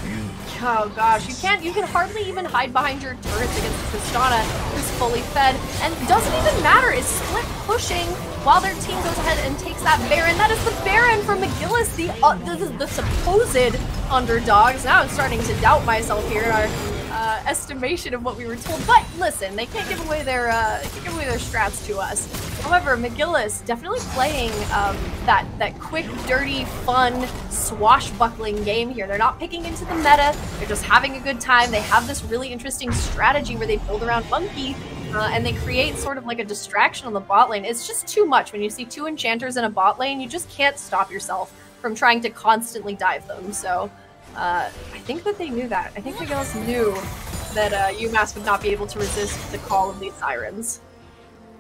Oh gosh, you can't, you can hardly even hide behind your turrets against Tristana, who's fully fed, and doesn't even matter, is split pushing while their team goes ahead and takes that Baron. That is the Baron from McGillis, the, uh, the, the supposed underdogs. Now I'm starting to doubt myself here. in Our, uh, estimation of what we were told. But listen, they can't give away their uh, can't give away their strats to us. However, McGillis definitely playing um, that that quick, dirty, fun, swashbuckling game here. They're not picking into the meta. They're just having a good time. They have this really interesting strategy where they build around Monkey. Uh, and they create sort of like a distraction on the bot lane. It's just too much. When you see two enchanters in a bot lane, you just can't stop yourself from trying to constantly dive them. So uh, I think that they knew that. I think McGillis knew that uh, UMass would not be able to resist the call of these sirens.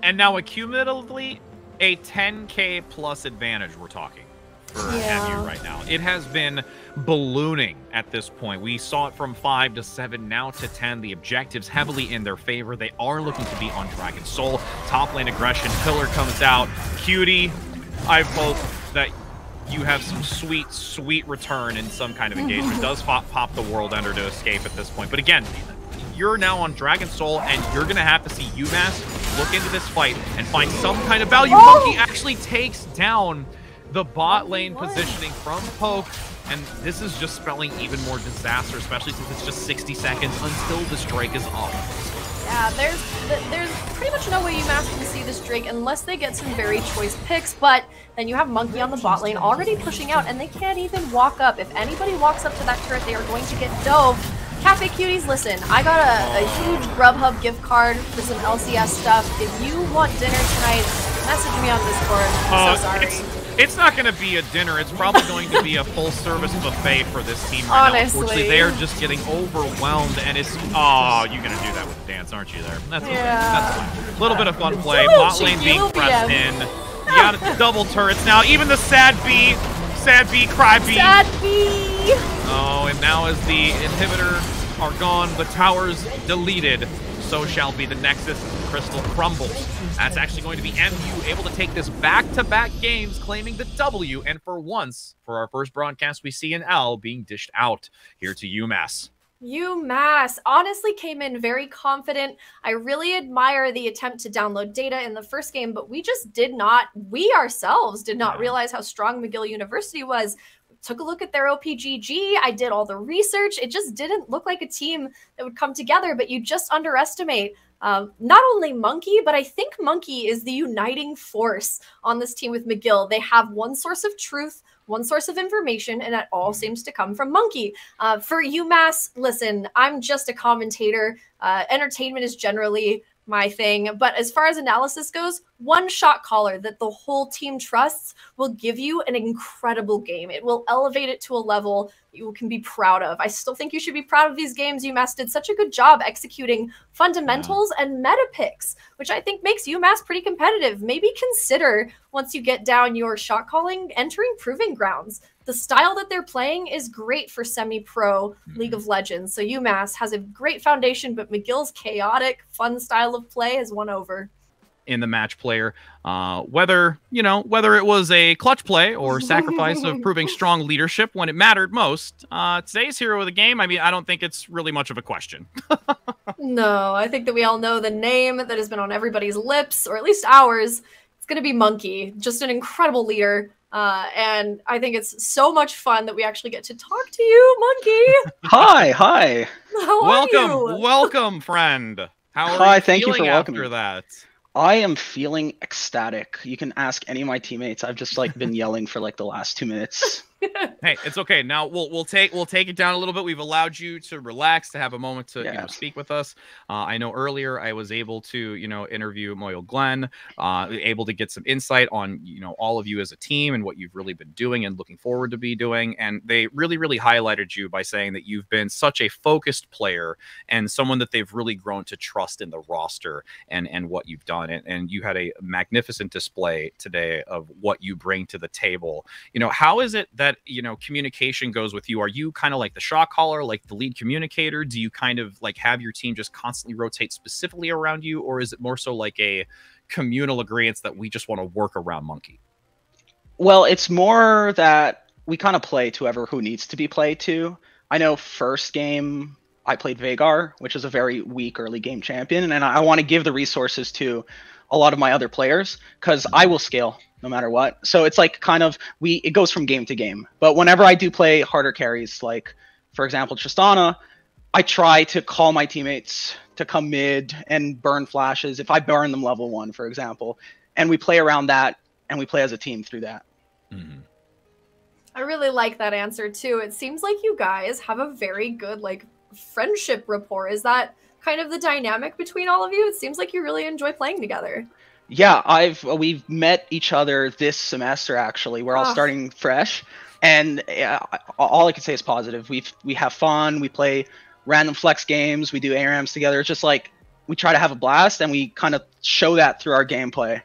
And now, accumulatively, a 10k plus advantage we're talking. for yeah. MU right now. It has been ballooning at this point. We saw it from 5 to 7, now to 10. The objectives heavily in their favor. They are looking to be on Dragon Soul. Top lane aggression. Pillar comes out. Cutie, I hope that you have some sweet, sweet return in some kind of engagement. Does pop, pop the World Ender to escape at this point. But again, you're now on Dragon Soul, and you're going to have to see UMass look into this fight and find some kind of value. Oh! Monkey actually takes down the bot lane positioning from Poke, and this is just spelling even more disaster, especially since it's just 60 seconds until this Drake is up. Yeah, there's there's pretty much no way UMass can see this Drake unless they get some very choice picks, but then you have Monkey on the bot lane already pushing out, and they can't even walk up. If anybody walks up to that turret, they are going to get dove. Cafe Cuties, listen, I got a, a huge Grubhub gift card for some LCS stuff. If you want dinner tonight, message me on Discord. I'm uh, so sorry. It's not going to be a dinner. It's probably going to be a full-service buffet for this team right Honestly. now. Unfortunately, they are just getting overwhelmed, and it's... Oh, you're going to do that with dance, aren't you, there? That's okay. Yeah. That's fine. A little bit of fun play. Bot lane being pressed in. You got double turrets now. Even the sad B, sad B, cry B. Sad B. Oh, and now as the inhibitor are gone, the towers deleted so shall be the Nexus Crystal crumbles. That's actually going to be MU able to take this back-to-back -back games, claiming the W, and for once, for our first broadcast, we see an L being dished out here to UMass. UMass honestly came in very confident. I really admire the attempt to download data in the first game, but we just did not, we ourselves did not realize how strong McGill University was took a look at their OPGG. I did all the research. It just didn't look like a team that would come together, but you just underestimate um, not only Monkey, but I think Monkey is the uniting force on this team with McGill. They have one source of truth, one source of information, and that all seems to come from Monkey. Uh, for UMass, listen, I'm just a commentator. Uh, entertainment is generally my thing. But as far as analysis goes, one shot caller that the whole team trusts will give you an incredible game. It will elevate it to a level you can be proud of. I still think you should be proud of these games. UMass did such a good job executing fundamentals yeah. and meta picks, which I think makes UMass pretty competitive. Maybe consider once you get down your shot calling entering proving grounds the style that they're playing is great for semi-pro mm-hmm. League of Legends. So UMass has a great foundation, but McGill's chaotic, fun style of play has won over. In the match player, uh, whether you know whether it was a clutch play or sacrifice of proving strong leadership when it mattered most, uh, today's hero of the game. I mean, I don't think it's really much of a question. no, I think that we all know the name that has been on everybody's lips, or at least ours. It's going to be Monkey, just an incredible leader uh, and I think it's so much fun that we actually get to talk to you, Monkey. hi, hi. How welcome, welcome, friend. How are hi, you thank you for welcoming that? I am feeling ecstatic. You can ask any of my teammates. I've just like been yelling for like the last two minutes. hey, it's okay. Now we'll we'll take we'll take it down a little bit. We've allowed you to relax, to have a moment to yeah. you know speak with us. Uh, I know earlier I was able to you know interview Moyle Glenn, uh, able to get some insight on you know all of you as a team and what you've really been doing and looking forward to be doing. And they really really highlighted you by saying that you've been such a focused player and someone that they've really grown to trust in the roster and and what you've done. And, and you had a magnificent display today of what you bring to the table. You know how is it that that you know communication goes with you? Are you kind of like the shot caller like the lead communicator? Do you kind of like have your team just constantly rotate specifically around you or is it more so like a communal agreement that we just want to work around monkey? Well it's more that we kind of play to whoever who needs to be played to. I know first game i played Veigar, which is a very weak early game champion and i want to give the resources to a lot of my other players because i will scale no matter what. So it's like kind of we it goes from game to game. But whenever I do play harder carries, like for example Tristana, I try to call my teammates to come mid and burn flashes if I burn them level one, for example. And we play around that and we play as a team through that. Mm-hmm. I really like that answer too. It seems like you guys have a very good like friendship rapport. Is that kind of the dynamic between all of you? It seems like you really enjoy playing together. Yeah, I've we've met each other this semester. Actually, we're all oh. starting fresh, and uh, all I can say is positive. We we have fun. We play random flex games. We do ARAMs together. It's just like we try to have a blast, and we kind of show that through our gameplay.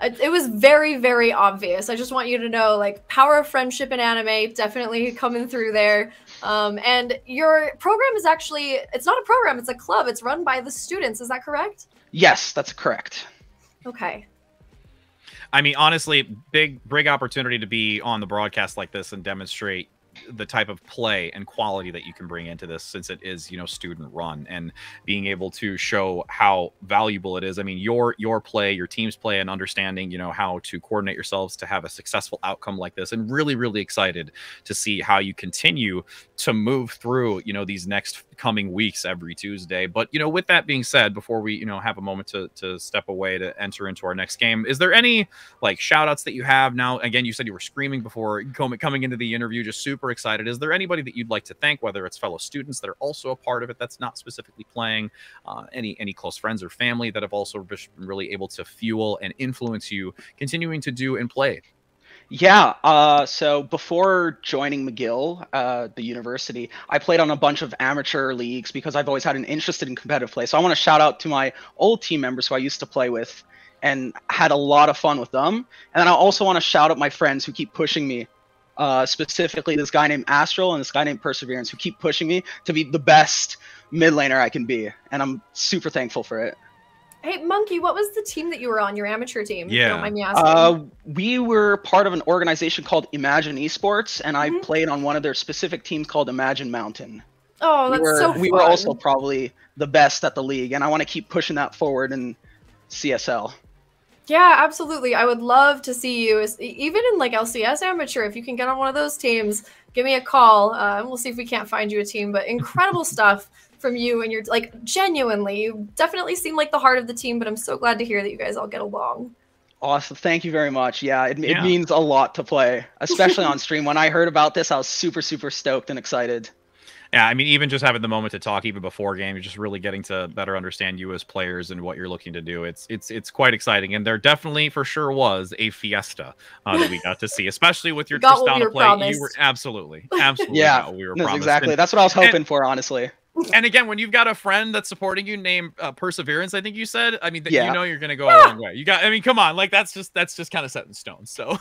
It, it was very, very obvious. I just want you to know, like, power of friendship in anime definitely coming through there. Um, and your program is actually, it's not a program, it's a club. It's run by the students. Is that correct? Yes, that's correct. Okay. I mean, honestly, big, big opportunity to be on the broadcast like this and demonstrate the type of play and quality that you can bring into this since it is you know student run and being able to show how valuable it is. I mean your your play your team's play and understanding you know how to coordinate yourselves to have a successful outcome like this and really really excited to see how you continue to move through you know these next coming weeks every tuesday but you know with that being said before we you know have a moment to to step away to enter into our next game is there any like shout outs that you have now again you said you were screaming before coming into the interview just super excited. Is there anybody that you'd like to thank, whether it's fellow students that are also a part of it that's not specifically playing, uh, any any close friends or family that have also been really able to fuel and influence you continuing to do and play? Yeah. Uh, so before joining McGill, uh, the university, I played on a bunch of amateur leagues because I've always had an interest in competitive play. So I want to shout out to my old team members who I used to play with and had a lot of fun with them. And then I also want to shout out my friends who keep pushing me uh, specifically this guy named Astral and this guy named Perseverance, who keep pushing me to be the best mid laner I can be, and I'm super thankful for it. Hey, Monkey, what was the team that you were on, your amateur team? Yeah. Don't mind me asking. Uh, we were part of an organization called Imagine Esports, and I mm-hmm. played on one of their specific teams called Imagine Mountain. Oh, that's we were, so fun. We were also probably the best at the league, and I want to keep pushing that forward in CSL. Yeah, absolutely. I would love to see you, even in like LCS amateur. If you can get on one of those teams, give me a call. Uh, we'll see if we can't find you a team. But incredible stuff from you, and you're like genuinely, you definitely seem like the heart of the team. But I'm so glad to hear that you guys all get along. Awesome. Thank you very much. Yeah, it, yeah. it means a lot to play, especially on stream. When I heard about this, I was super, super stoked and excited. Yeah, I mean, even just having the moment to talk, even before game, you're just really getting to better understand you as players and what you're looking to do. It's it's it's quite exciting, and there definitely for sure was a fiesta uh, that we got to see, especially with your Tristana play. Promised. You were absolutely, absolutely, yeah, we were exactly. And, That's what I was hoping and, for, honestly and again, when you've got a friend that's supporting you named uh, Perseverance, I think you said, I mean, th- yeah. you know you're going to go a long way. You got, I mean, come on, like that's just that's just kind of set in stone. So,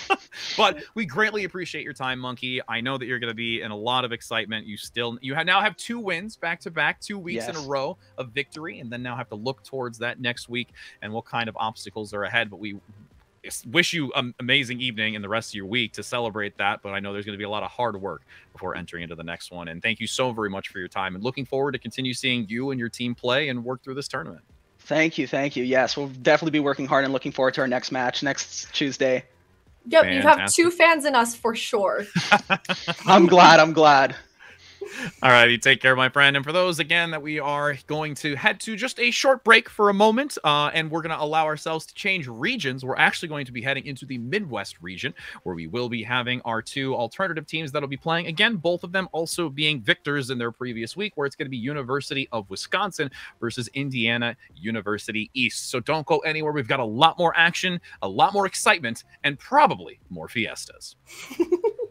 but we greatly appreciate your time, Monkey. I know that you're going to be in a lot of excitement. You still you have now have two wins back to back, two weeks yes. in a row of victory, and then now have to look towards that next week and what kind of obstacles are ahead. But we wish you an amazing evening and the rest of your week to celebrate that. But I know there's going to be a lot of hard work before entering into the next one. And thank you so very much for your time and looking forward to continue seeing you and your team play and work through this tournament. Thank you. Thank you. Yes, we'll definitely be working hard and looking forward to our next match next Tuesday. Yep, Fantastic. you have two fans in us for sure. I'm glad. I'm glad. All righty, take care, my friend. And for those again that we are going to head to just a short break for a moment, uh, and we're going to allow ourselves to change regions. We're actually going to be heading into the Midwest region, where we will be having our two alternative teams that'll be playing. Again, both of them also being victors in their previous week, where it's going to be University of Wisconsin versus Indiana University East. So don't go anywhere. We've got a lot more action, a lot more excitement, and probably more fiestas.